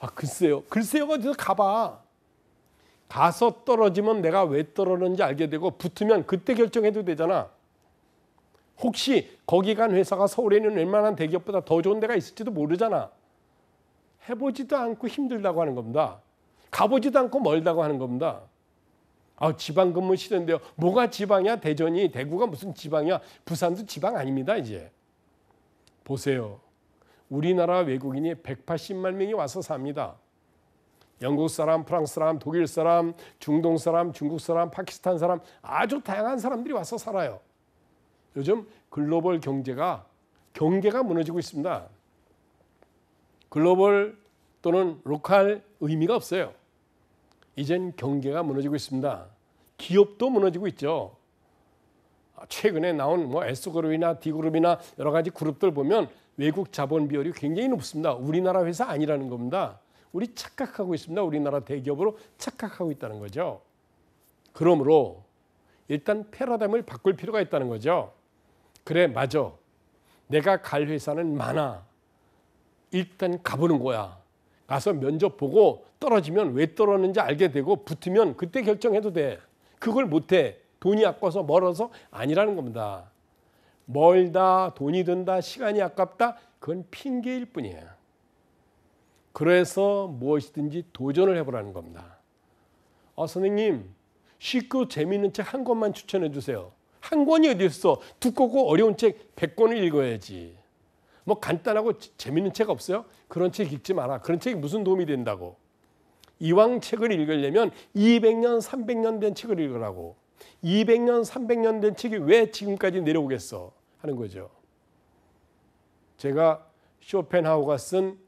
아 글쎄요. 글쎄요 어디서 가봐. 가서 떨어지면 내가 왜 떨어졌는지 알게 되고 붙으면 그때 결정해도 되잖아. 혹시 거기 간 회사가 서울에 있는 웬만한 대기업보다 더 좋은 데가 있을지도 모르잖아. 해보지도 않고 힘들다고 하는 겁니다. 가보지도 않고 멀다고 하는 겁니다. 아, 지방 근무 싫은데요. 뭐가 지방이야? 대전이 대구가 무슨 지방이야? 부산도 지방 아닙니다, 이제. 보세요. 우리나라 외국인이 180만 명이 와서 삽니다. 영국 사람, 프랑스 사람, 독일 사람, 중동 사람, 중국 사람, 파키스탄 사람 아주 다양한 사람들이 와서 살아요. 요즘 글로벌 경제가 경계가 무너지고 있습니다. 글로벌 또는 로컬 의미가 없어요. 이젠 경계가 무너지고 있습니다. 기업도 무너지고 있죠. 최근에 나온 뭐 S그룹이나 D그룹이나 여러 가지 그룹들 보면 외국 자본 비율이 굉장히 높습니다. 우리나라 회사 아니라는 겁니다. 우리 착각하고 있습니다. 우리나라 대기업으로 착각하고 있다는 거죠. 그러므로 일단 패러다임을 바꿀 필요가 있다는 거죠. 그래 맞아. 내가 갈 회사는 많아. 일단 가보는 거야. 가서 면접 보고 떨어지면 왜 떨어졌는지 알게 되고 붙으면 그때 결정해도 돼. 그걸 못해. 돈이 아까워서 멀어서 아니라는 겁니다. 멀다, 돈이 든다, 시간이 아깝다. 그건 핑계일 뿐이에요. 그래서 무엇이든지 도전을 해보라는 겁니다. 아, 선생님, 쉽고 재미있는 책 한 권만 추천해 주세요. 한 권이 어디 있어? 두껍고 어려운 책 100권을 읽어야지. 뭐 간단하고 재밌는 책 없어요? 그런 책 읽지 마라. 그런 책이 무슨 도움이 된다고. 이왕 책을 읽으려면 200년, 300년 된 책을 읽으라고. 200년, 300년 된 책이 왜 지금까지 내려오겠어? 하는 거죠. 제가 쇼펜하우가 쓴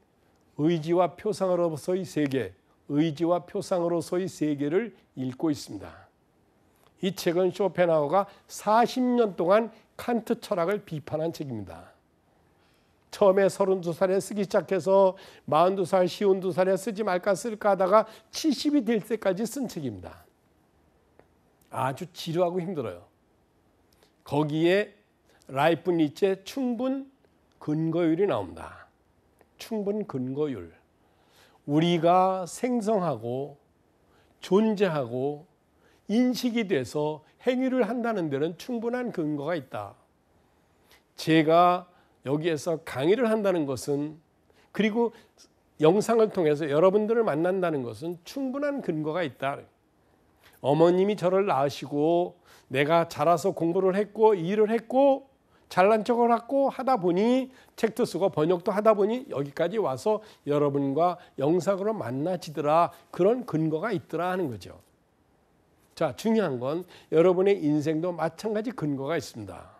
의지와 표상으로서의 세계, 의지와 표상으로서의 세계를 읽고 있습니다. 이 책은 쇼펜하우가 40년 동안 칸트 철학을 비판한 책입니다. 처음에 32살에 쓰기 시작해서 42살, 52살에 쓰지 말까 쓸까 하다가 70이 될 때까지 쓴 책입니다. 아주 지루하고 힘들어요. 거기에 라이프 니체 충분 근거율이 나옵니다. 충분 근거율. 우리가 생성하고 존재하고 인식이 돼서 행위를 한다는 데는 충분한 근거가 있다. 제가 여기에서 강의를 한다는 것은 그리고 영상을 통해서 여러분들을 만난다는 것은 충분한 근거가 있다. 어머님이 저를 낳으시고 내가 자라서 공부를 했고 일을 했고 잘난 척을 하고 하다 보니 책도 쓰고 번역도 하다 보니 여기까지 와서 여러분과 영상으로 만나지더라 그런 근거가 있더라 하는 거죠. 자 중요한 건 여러분의 인생도 마찬가지 근거가 있습니다.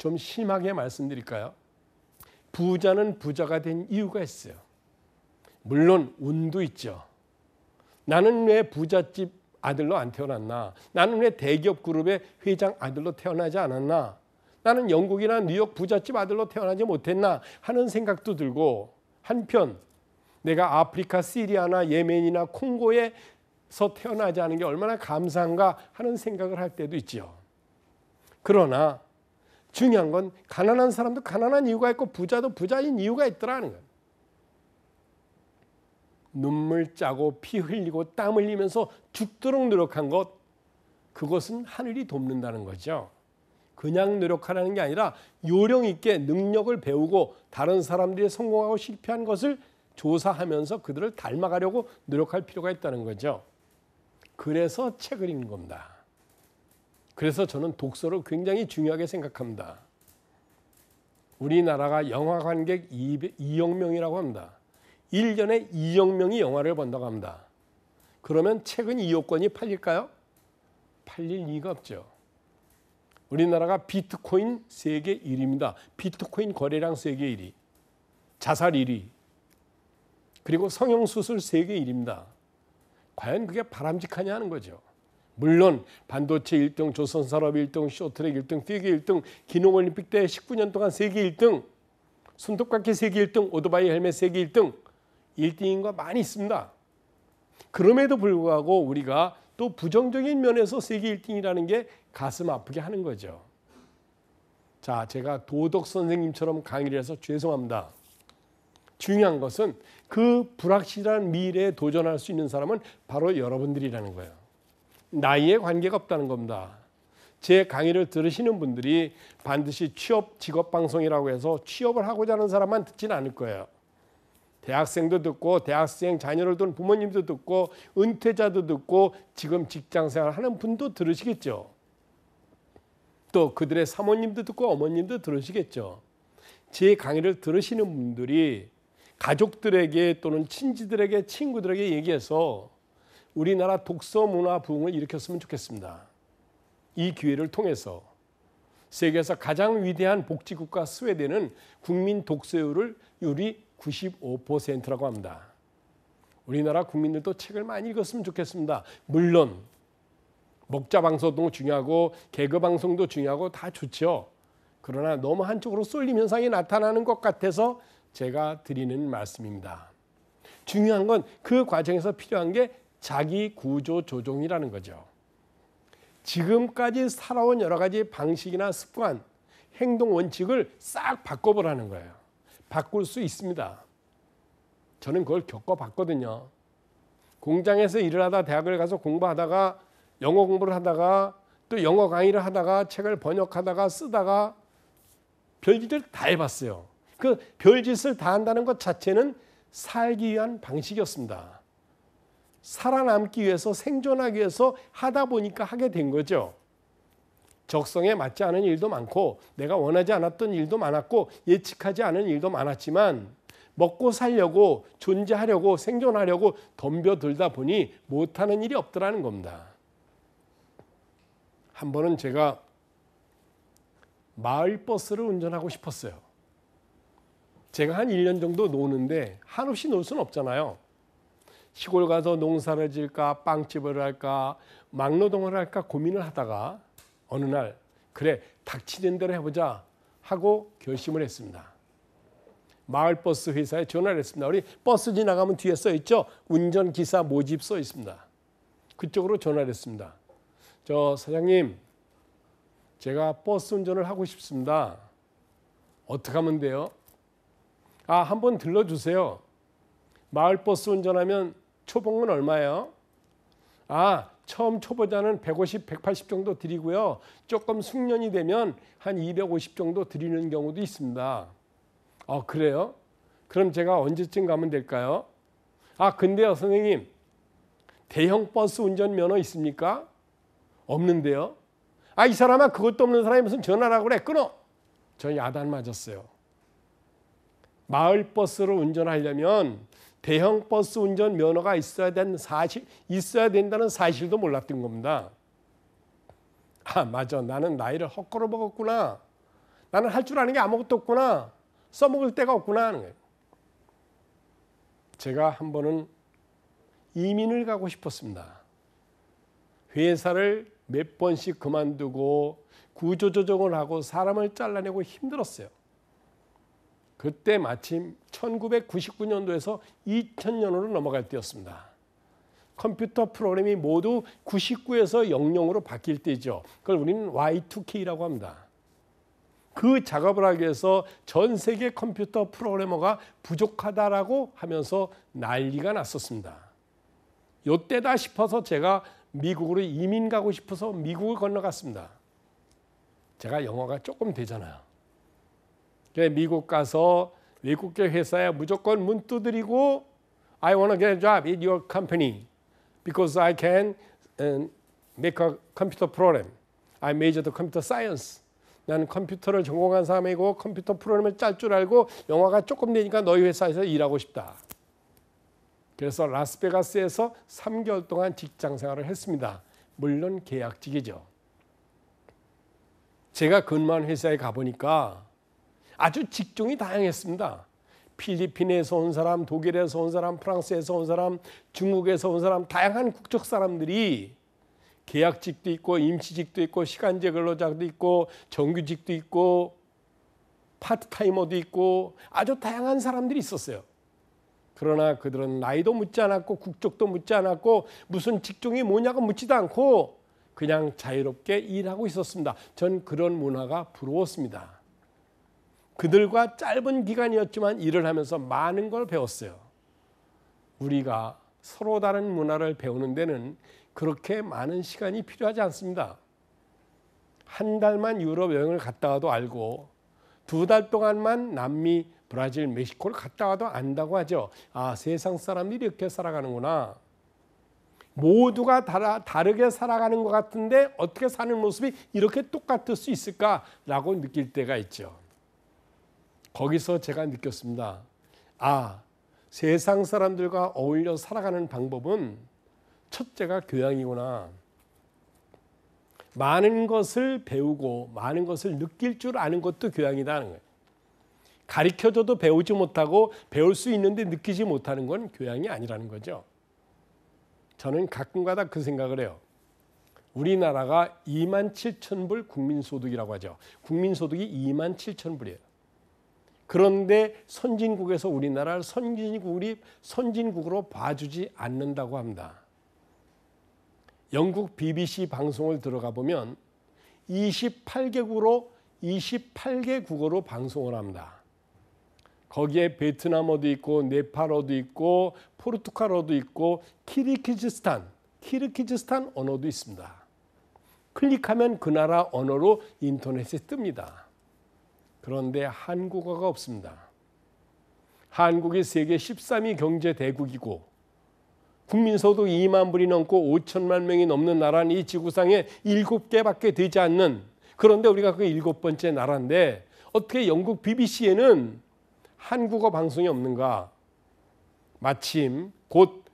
좀 심하게 말씀드릴까요? 부자는 부자가 된 이유가 있어요. 물론 운도 있죠. 나는 왜 부잣집 아들로 안 태어났나? 나는 왜 대기업 그룹의 회장 아들로 태어나지 않았나? 나는 영국이나 뉴욕 부잣집 아들로 태어나지 못했나 하는 생각도 들고 한편 내가 아프리카 시리아나 예멘이나 콩고에서 태어나지 않은 게 얼마나 감사한가 하는 생각을 할 때도 있죠. 그러나 중요한 건 가난한 사람도 가난한 이유가 있고 부자도 부자인 이유가 있더라는 거예요. 눈물 짜고 피 흘리고 땀 흘리면서 죽도록 노력한 것 그것은 하늘이 돕는다는 거죠. 그냥 노력하라는 게 아니라 요령 있게 능력을 배우고 다른 사람들이 성공하고 실패한 것을 조사하면서 그들을 닮아가려고 노력할 필요가 있다는 거죠. 그래서 책을 읽는 겁니다. 그래서 저는 독서를 굉장히 중요하게 생각합니다. 우리나라가 영화 관객 2억 명이라고 합니다. 1년에 2억 명이 영화를 본다고 합니다. 그러면 책은 2억 권이 팔릴까요? 팔릴 리가 없죠. 우리나라가 비트코인 세계 1위입니다. 비트코인 거래량 세계 1위. 자살 1위. 그리고 성형수술 세계 1위입니다. 과연 그게 바람직하냐 하는 거죠. 물론 반도체 1등, 조선산업 1등, 쇼트랙 1등, 피겨 1등, 기능올림픽 때 19년 동안 세계 1등, 손톱깎이 세계 1등, 오토바이 헬멧 세계 1등, 1등인 거 많이 있습니다. 그럼에도 불구하고 우리가 또 부정적인 면에서 세계 1등이라는 게 가슴 아프게 하는 거죠. 자, 제가 도덕 선생님처럼 강의를 해서 죄송합니다. 중요한 것은 그 불확실한 미래에 도전할 수 있는 사람은 바로 여러분들이라는 거예요. 나이에 관계가 없다는 겁니다. 제 강의를 들으시는 분들이 반드시 취업 직업 방송이라고 해서 취업을 하고자 하는 사람만 듣지는 않을 거예요. 대학생도 듣고 대학생 자녀를 둔 부모님도 듣고 은퇴자도 듣고 지금 직장 생활 하는 분도 들으시겠죠. 또 그들의 사모님도 듣고 어머님도 들으시겠죠. 제 강의를 들으시는 분들이 가족들에게 또는 친지들에게 친구들에게 얘기해서 우리나라 독서 문화 부흥을 일으켰으면 좋겠습니다. 이 기회를 통해서 세계에서 가장 위대한 복지국가 스웨덴은 국민 독서율을 율이 95%라고 합니다. 우리나라 국민들도 책을 많이 읽었으면 좋겠습니다. 물론 먹자 방송도 중요하고 개그 방송도 중요하고 다 좋죠. 그러나 너무 한쪽으로 쏠림 현상이 나타나는 것 같아서 제가 드리는 말씀입니다. 중요한 건 그 과정에서 필요한 게 자기 구조 조정이라는 거죠. 지금까지 살아온 여러 가지 방식이나 습관, 행동 원칙을 싹 바꿔보라는 거예요. 바꿀 수 있습니다. 저는 그걸 겪어봤거든요. 공장에서 일을 하다 대학을 가서 공부하다가 영어 공부를 하다가 또 영어 강의를 하다가 책을 번역하다가 쓰다가 별짓을 다 해봤어요. 그 별짓을 다 한다는 것 자체는 살기 위한 방식이었습니다. 살아남기 위해서 생존하기 위해서 하다 보니까 하게 된 거죠. 적성에 맞지 않은 일도 많고 내가 원하지 않았던 일도 많았고 예측하지 않은 일도 많았지만 먹고 살려고 존재하려고 생존하려고 덤벼들다 보니 못하는 일이 없더라는 겁니다. 한 번은 제가 마을 버스를 운전하고 싶었어요. 제가 한 1년 정도 노는데 한없이 놀 수는 없잖아요. 시골 가서 농사를 지을까 빵집을 할까 막노동을 할까 고민을 하다가 어느 날 그래 닥치는 대로 해보자 하고 결심을 했습니다. 마을 버스 회사에 전화를 했습니다. 우리 버스 지나가면 뒤에 써 있죠. 운전기사 모집 써 있습니다. 그쪽으로 전화를 했습니다. 저 사장님, 제가 버스 운전을 하고 싶습니다. 어떻게 하면 돼요? 아, 한번 들러주세요. 마을 버스 운전하면 초봉은 얼마예요? 아, 처음 초보자는 150, 180 정도 드리고요. 조금 숙련이 되면 한 250 정도 드리는 경우도 있습니다. 어, 그래요? 그럼 제가 언제쯤 가면 될까요? 아, 근데요, 선생님. 대형 버스 운전 면허 있습니까? 없는데요. 아, 이 사람아 그것도 없는 사람이 무슨 전화라고 그래. 끊어. 저 야단 맞았어요. 마을 버스를 운전하려면 대형 버스 운전 면허가 있어야 된 사실 있어야 된다는 사실도 몰랐던 겁니다. 아, 맞아. 나는 나이를 헛걸어 먹었구나. 나는 할 줄 아는 게 아무것도 없구나. 써먹을 데가 없구나 하는 거예요. 제가 한 번은 이민을 가고 싶었습니다. 회사를 몇 번씩 그만두고 구조조정을 하고 사람을 잘라내고 힘들었어요. 그때 마침 1999년도에서 2000년으로 넘어갈 때였습니다. 컴퓨터 프로그램이 모두 99에서 00으로 바뀔 때죠. 그걸 우리는 Y2K라고 합니다. 그 작업을 하기 위해서 전 세계 컴퓨터 프로그래머가 부족하다라고 하면서 난리가 났었습니다. 요때다 싶어서 제가 미국으로 이민 가고 싶어서 미국을 건너갔습니다. 제가 영어가 조금 되잖아요. 미국 가서 외국계 회사에 무조건 문 두드리고 I want to get a job in your company because I can make a computer program. I majored computer science. 나는 컴퓨터를 전공한 사람이고 컴퓨터 프로그램을 짤 줄 알고 영화가 조금 되니까 너희 회사에서 일하고 싶다. 그래서 라스베가스에서 3개월 동안 직장 생활을 했습니다. 물론 계약직이죠. 제가 근무한 회사에 가보니까 아주 직종이 다양했습니다. 필리핀에서 온 사람, 독일에서 온 사람, 프랑스에서 온 사람, 중국에서 온 사람, 다양한 국적 사람들이 계약직도 있고 임시직도 있고 시간제 근로자도 있고 정규직도 있고 파트타이머도 있고 아주 다양한 사람들이 있었어요. 그러나 그들은 나이도 묻지 않았고 국적도 묻지 않았고 무슨 직종이 뭐냐고 묻지도 않고 그냥 자유롭게 일하고 있었습니다. 전 그런 문화가 부러웠습니다. 그들과 짧은 기간이었지만 일을 하면서 많은 걸 배웠어요. 우리가 서로 다른 문화를 배우는 데는 그렇게 많은 시간이 필요하지 않습니다. 한 달만 유럽 여행을 갔다 와도 알고 두 달 동안만 남미, 브라질, 멕시코를 갔다 와도 안다고 하죠. 아, 세상 사람들이 이렇게 살아가는구나. 모두가 다라, 다르게 살아가는 것 같은데 어떻게 사는 모습이 이렇게 똑같을 수 있을까라고 느낄 때가 있죠. 거기서 제가 느꼈습니다. 아, 세상 사람들과 어울려 살아가는 방법은 첫째가 교양이구나. 많은 것을 배우고 많은 것을 느낄 줄 아는 것도 교양이다는 거예요. 가르쳐줘도 배우지 못하고 배울 수 있는데 느끼지 못하는 건 교양이 아니라는 거죠. 저는 가끔가다 그 생각을 해요. 우리나라가 2만 7천 불 국민소득이라고 하죠. 국민소득이 2만 7천 불이에요. 그런데 선진국에서 우리나라를 선진국이 선진국으로 봐주지 않는다고 합니다. 영국 BBC 방송을 들어가 보면 28개국으로 28개 국어로 방송을 합니다. 거기에 베트남어도 있고 네팔어도 있고 포르투갈어도 있고 키르키즈스탄, 키르키즈스탄 언어도 있습니다. 클릭하면 그 나라 언어로 인터넷에 뜹니다. 그런데 한국어가 없습니다. 한국이 세계 13위 경제 대국이고 국민 소득 2만 불이 넘고 5천만 명이 넘는 나라는 이 지구상에 7개밖에 되지 않는 그런데 우리가 그 일곱 번째 나라인데 어떻게 영국 BBC에는 한국어 방송이 없는가? 마침 곧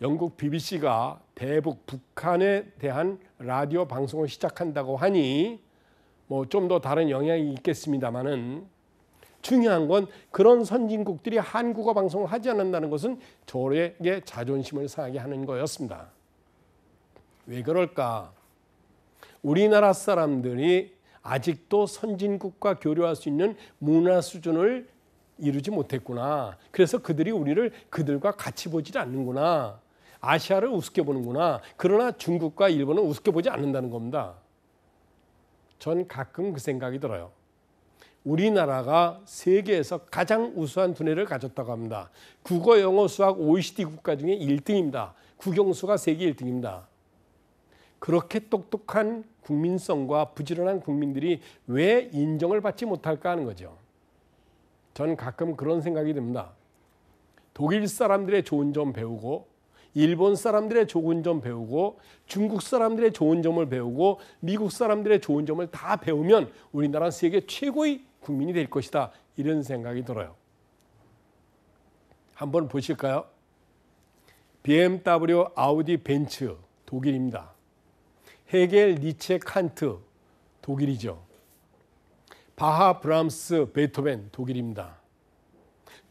영국 BBC가 대북 북한에 대한 라디오 방송을 시작한다고 하니 뭐 좀 더 다른 영향이 있겠습니다만은 중요한 건 그런 선진국들이 한국어 방송을 하지 않는다는 것은 저에게 자존심을 상하게 하는 거였습니다. 왜 그럴까? 우리나라 사람들이 아직도 선진국과 교류할 수 있는 문화 수준을 이루지 못했구나. 그래서 그들이 우리를 그들과 같이 보지 않는구나. 아시아를 우습게 보는구나. 그러나 중국과 일본은 우습게 보지 않는다는 겁니다. 전 가끔 그 생각이 들어요. 우리나라가 세계에서 가장 우수한 두뇌를 가졌다고 합니다. 국어, 영어, 수학 OECD 국가 중에 1등입니다. 국영수가 세계 1등입니다. 그렇게 똑똑한 국민성과 부지런한 국민들이 왜 인정을 받지 못할까 하는 거죠. 전 가끔 그런 생각이 듭니다. 독일 사람들의 좋은 점 배우고 일본 사람들의 좋은 점 배우고 중국 사람들의 좋은 점을 배우고 미국 사람들의 좋은 점을 다 배우면 우리나라는 세계 최고의 국민이 될 것이다. 이런 생각이 들어요. 한번 보실까요? BMW, 아우디, 벤츠 독일입니다. 헤겔, 니체, 칸트 독일이죠. 바하, 브람스, 베토벤 독일입니다.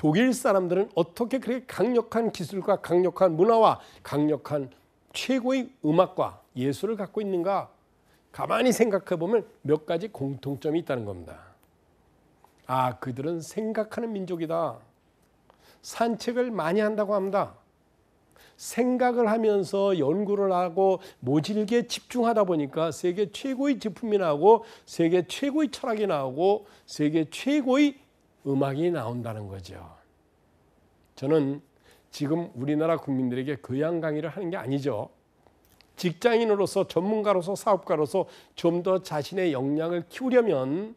독일 사람들은 어떻게 그렇게 강력한 기술과 강력한 문화와 강력한 최고의 음악과 예술을 갖고 있는가? 가만히 생각해 보면 몇 가지 공통점이 있다는 겁니다. 아, 그들은 생각하는 민족이다. 산책을 많이 한다고 합니다. 생각을 하면서 연구를 하고 모질게 집중하다 보니까 세계 최고의 제품이 나오고 세계 최고의 철학이 나오고 세계 최고의 음악이 나온다는 거죠. 저는 지금 우리나라 국민들에게 교양 강의를 하는 게 아니죠. 직장인으로서 전문가로서 사업가로서 좀 더 자신의 역량을 키우려면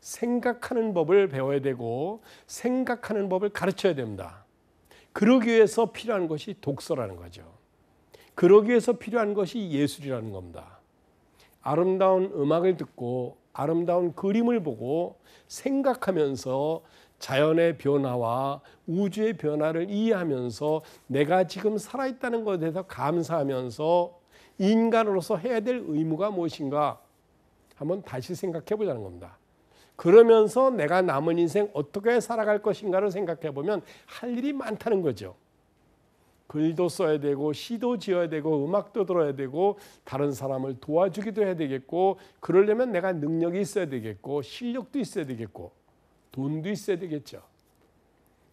생각하는 법을 배워야 되고 생각하는 법을 가르쳐야 됩니다. 그러기 위해서 필요한 것이 독서라는 거죠. 그러기 위해서 필요한 것이 예술이라는 겁니다. 아름다운 음악을 듣고 아름다운 그림을 보고 생각하면서 자연의 변화와 우주의 변화를 이해하면서 내가 지금 살아있다는 것에 대해서 감사하면서 인간으로서 해야 될 의무가 무엇인가 한번 다시 생각해 보자는 겁니다. 그러면서 내가 남은 인생 어떻게 살아갈 것인가를 생각해 보면 할 일이 많다는 거죠. 글도 써야 되고 시도 지어야 되고 음악도 들어야 되고 다른 사람을 도와주기도 해야 되겠고 그러려면 내가 능력이 있어야 되겠고 실력도 있어야 되겠고 돈도 있어야 되겠죠.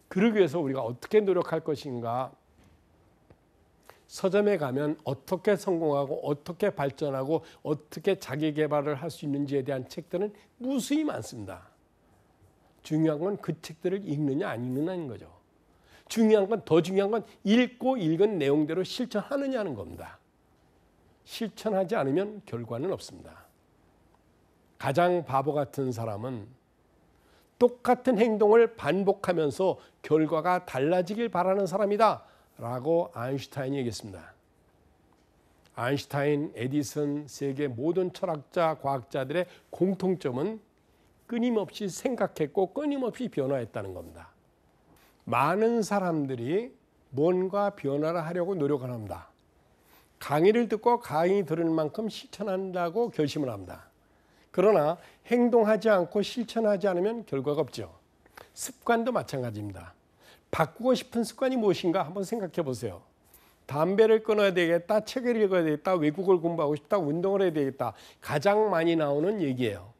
그러기 위해서 우리가 어떻게 노력할 것인가 서점에 가면 어떻게 성공하고 어떻게 발전하고 어떻게 자기 개발을 할 수 있는지에 대한 책들은 무수히 많습니다. 중요한 건 그 책들을 읽느냐 안 읽느냐인 거죠. 중요한 건 더 중요한 건 읽고 읽은 내용대로 실천하느냐는 겁니다. 실천하지 않으면 결과는 없습니다. 가장 바보 같은 사람은 똑같은 행동을 반복하면서 결과가 달라지길 바라는 사람이다. 라고 아인슈타인이 얘기했습니다. 아인슈타인, 에디슨, 세계 모든 철학자, 과학자들의 공통점은 끊임없이 생각했고 끊임없이 변화했다는 겁니다. 많은 사람들이 뭔가 변화를 하려고 노력을 합니다. 강의를 듣고 강의 들을 만큼 실천한다고 결심을 합니다. 그러나 행동하지 않고 실천하지 않으면 결과가 없죠. 습관도 마찬가지입니다. 바꾸고 싶은 습관이 무엇인가 한번 생각해 보세요. 담배를 끊어야 되겠다, 책을 읽어야 되겠다, 외국어를 공부하고 싶다, 운동을 해야 되겠다. 가장 많이 나오는 얘기예요.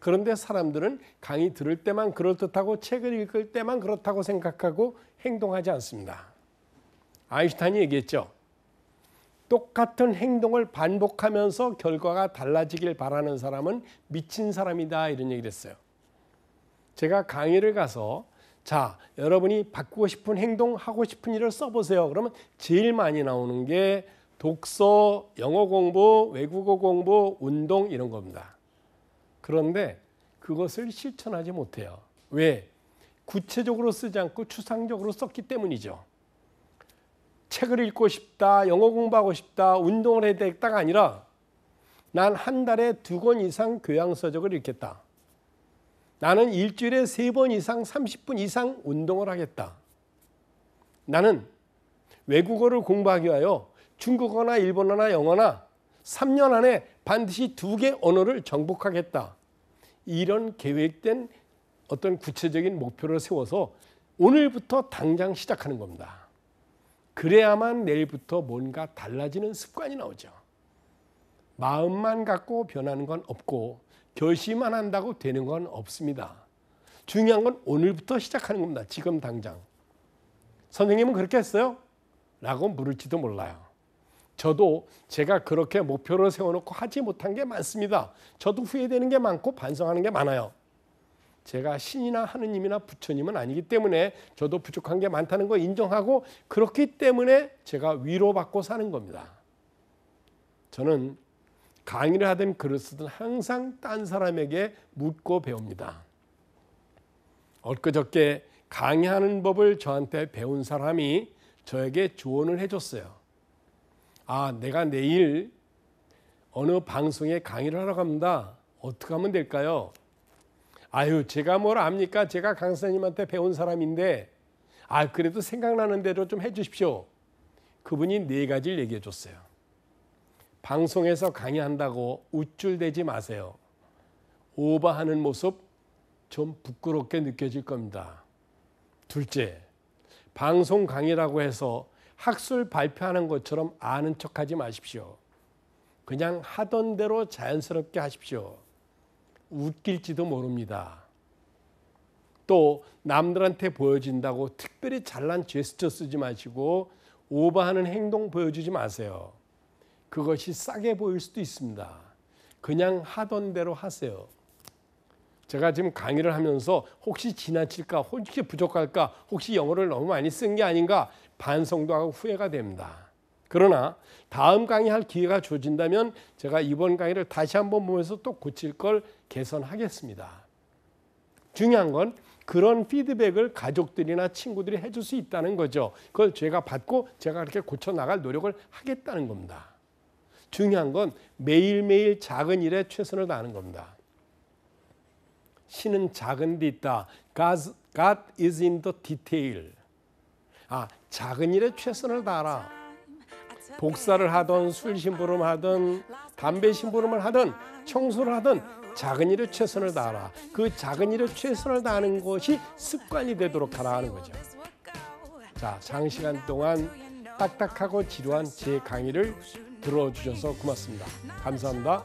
그런데 사람들은 강의 들을 때만 그럴듯하고 책을 읽을 때만 그렇다고 생각하고 행동하지 않습니다. 아인슈타인이 얘기했죠. 똑같은 행동을 반복하면서 결과가 달라지길 바라는 사람은 미친 사람이다 이런 얘기를 했어요. 제가 강의를 가서 자, 여러분이 바꾸고 싶은 행동, 하고 싶은 일을 써보세요. 그러면 제일 많이 나오는 게 독서, 영어 공부, 외국어 공부, 운동 이런 겁니다. 그런데 그것을 실천하지 못해요. 왜? 구체적으로 쓰지 않고 추상적으로 썼기 때문이죠. 책을 읽고 싶다, 영어 공부하고 싶다, 운동을 해야 되겠다가 아니라 난 한 달에 두 권 이상 교양서적을 읽겠다. 나는 일주일에 세 번 이상 30분 이상 운동을 하겠다. 나는 외국어를 공부하기 위하여 중국어나 일본어나 영어나 3년 안에 반드시 두 개 언어를 정복하겠다. 이런 계획된 어떤 구체적인 목표를 세워서 오늘부터 당장 시작하는 겁니다. 그래야만 내일부터 뭔가 달라지는 습관이 나오죠. 마음만 갖고 변하는 건 없고 결심만 한다고 되는 건 없습니다. 중요한 건 오늘부터 시작하는 겁니다. 지금 당장. 선생님은 그렇게 했어요? 라고 물을지도 몰라요. 저도 제가 그렇게 목표를 세워놓고 하지 못한 게 많습니다. 저도 후회되는 게 많고 반성하는 게 많아요. 제가 신이나 하느님이나 부처님은 아니기 때문에 저도 부족한 게 많다는 거 인정하고 그렇기 때문에 제가 위로받고 사는 겁니다. 저는 강의를 하든 글을 쓰든 항상 딴 사람에게 묻고 배웁니다. 엊그저께 강의하는 법을 저한테 배운 사람이 저에게 조언을 해줬어요. 아, 내가 내일 어느 방송에 강의를 하러 갑니다. 어떻게 하면 될까요? 아유, 제가 뭘 압니까? 제가 강사님한테 배운 사람인데, 아, 그래도 생각나는 대로 좀 해주십시오. 그분이 네 가지를 얘기해 줬어요. 방송에서 강의한다고 우쭐대지 마세요. 오버하는 모습 좀 부끄럽게 느껴질 겁니다. 둘째, 방송 강의라고 해서 학술 발표하는 것처럼 아는 척하지 마십시오. 그냥 하던 대로 자연스럽게 하십시오. 웃길지도 모릅니다. 또 남들한테 보여진다고 특별히 잘난 제스처 쓰지 마시고 오버하는 행동 보여주지 마세요. 그것이 싸게 보일 수도 있습니다. 그냥 하던 대로 하세요. 제가 지금 강의를 하면서 혹시 지나칠까, 혹시 부족할까, 혹시 영어를 너무 많이 쓴 게 아닌가 반성도 하고 후회가 됩니다. 그러나 다음 강의할 기회가 주어진다면 제가 이번 강의를 다시 한번 보면서 또 고칠 걸 개선하겠습니다. 중요한 건 그런 피드백을 가족들이나 친구들이 해줄 수 있다는 거죠. 그걸 제가 받고 제가 그렇게 고쳐 나갈 노력을 하겠다는 겁니다. 중요한 건 매일매일 작은 일에 최선을 다하는 겁니다. 신은 작은 데 있다. God, God is in the detail. 아, 작은 일에 최선을 다하라. 복사를 하던 술 심부름 하던 담배 심부름을 하던 청소를 하던 작은 일에 최선을 다하라. 그 작은 일에 최선을 다하는 것이 습관이 되도록 하라 하는 거죠. 자, 장시간 동안 딱딱하고 지루한 제 강의를 들어주셔서 고맙습니다. 감사합니다.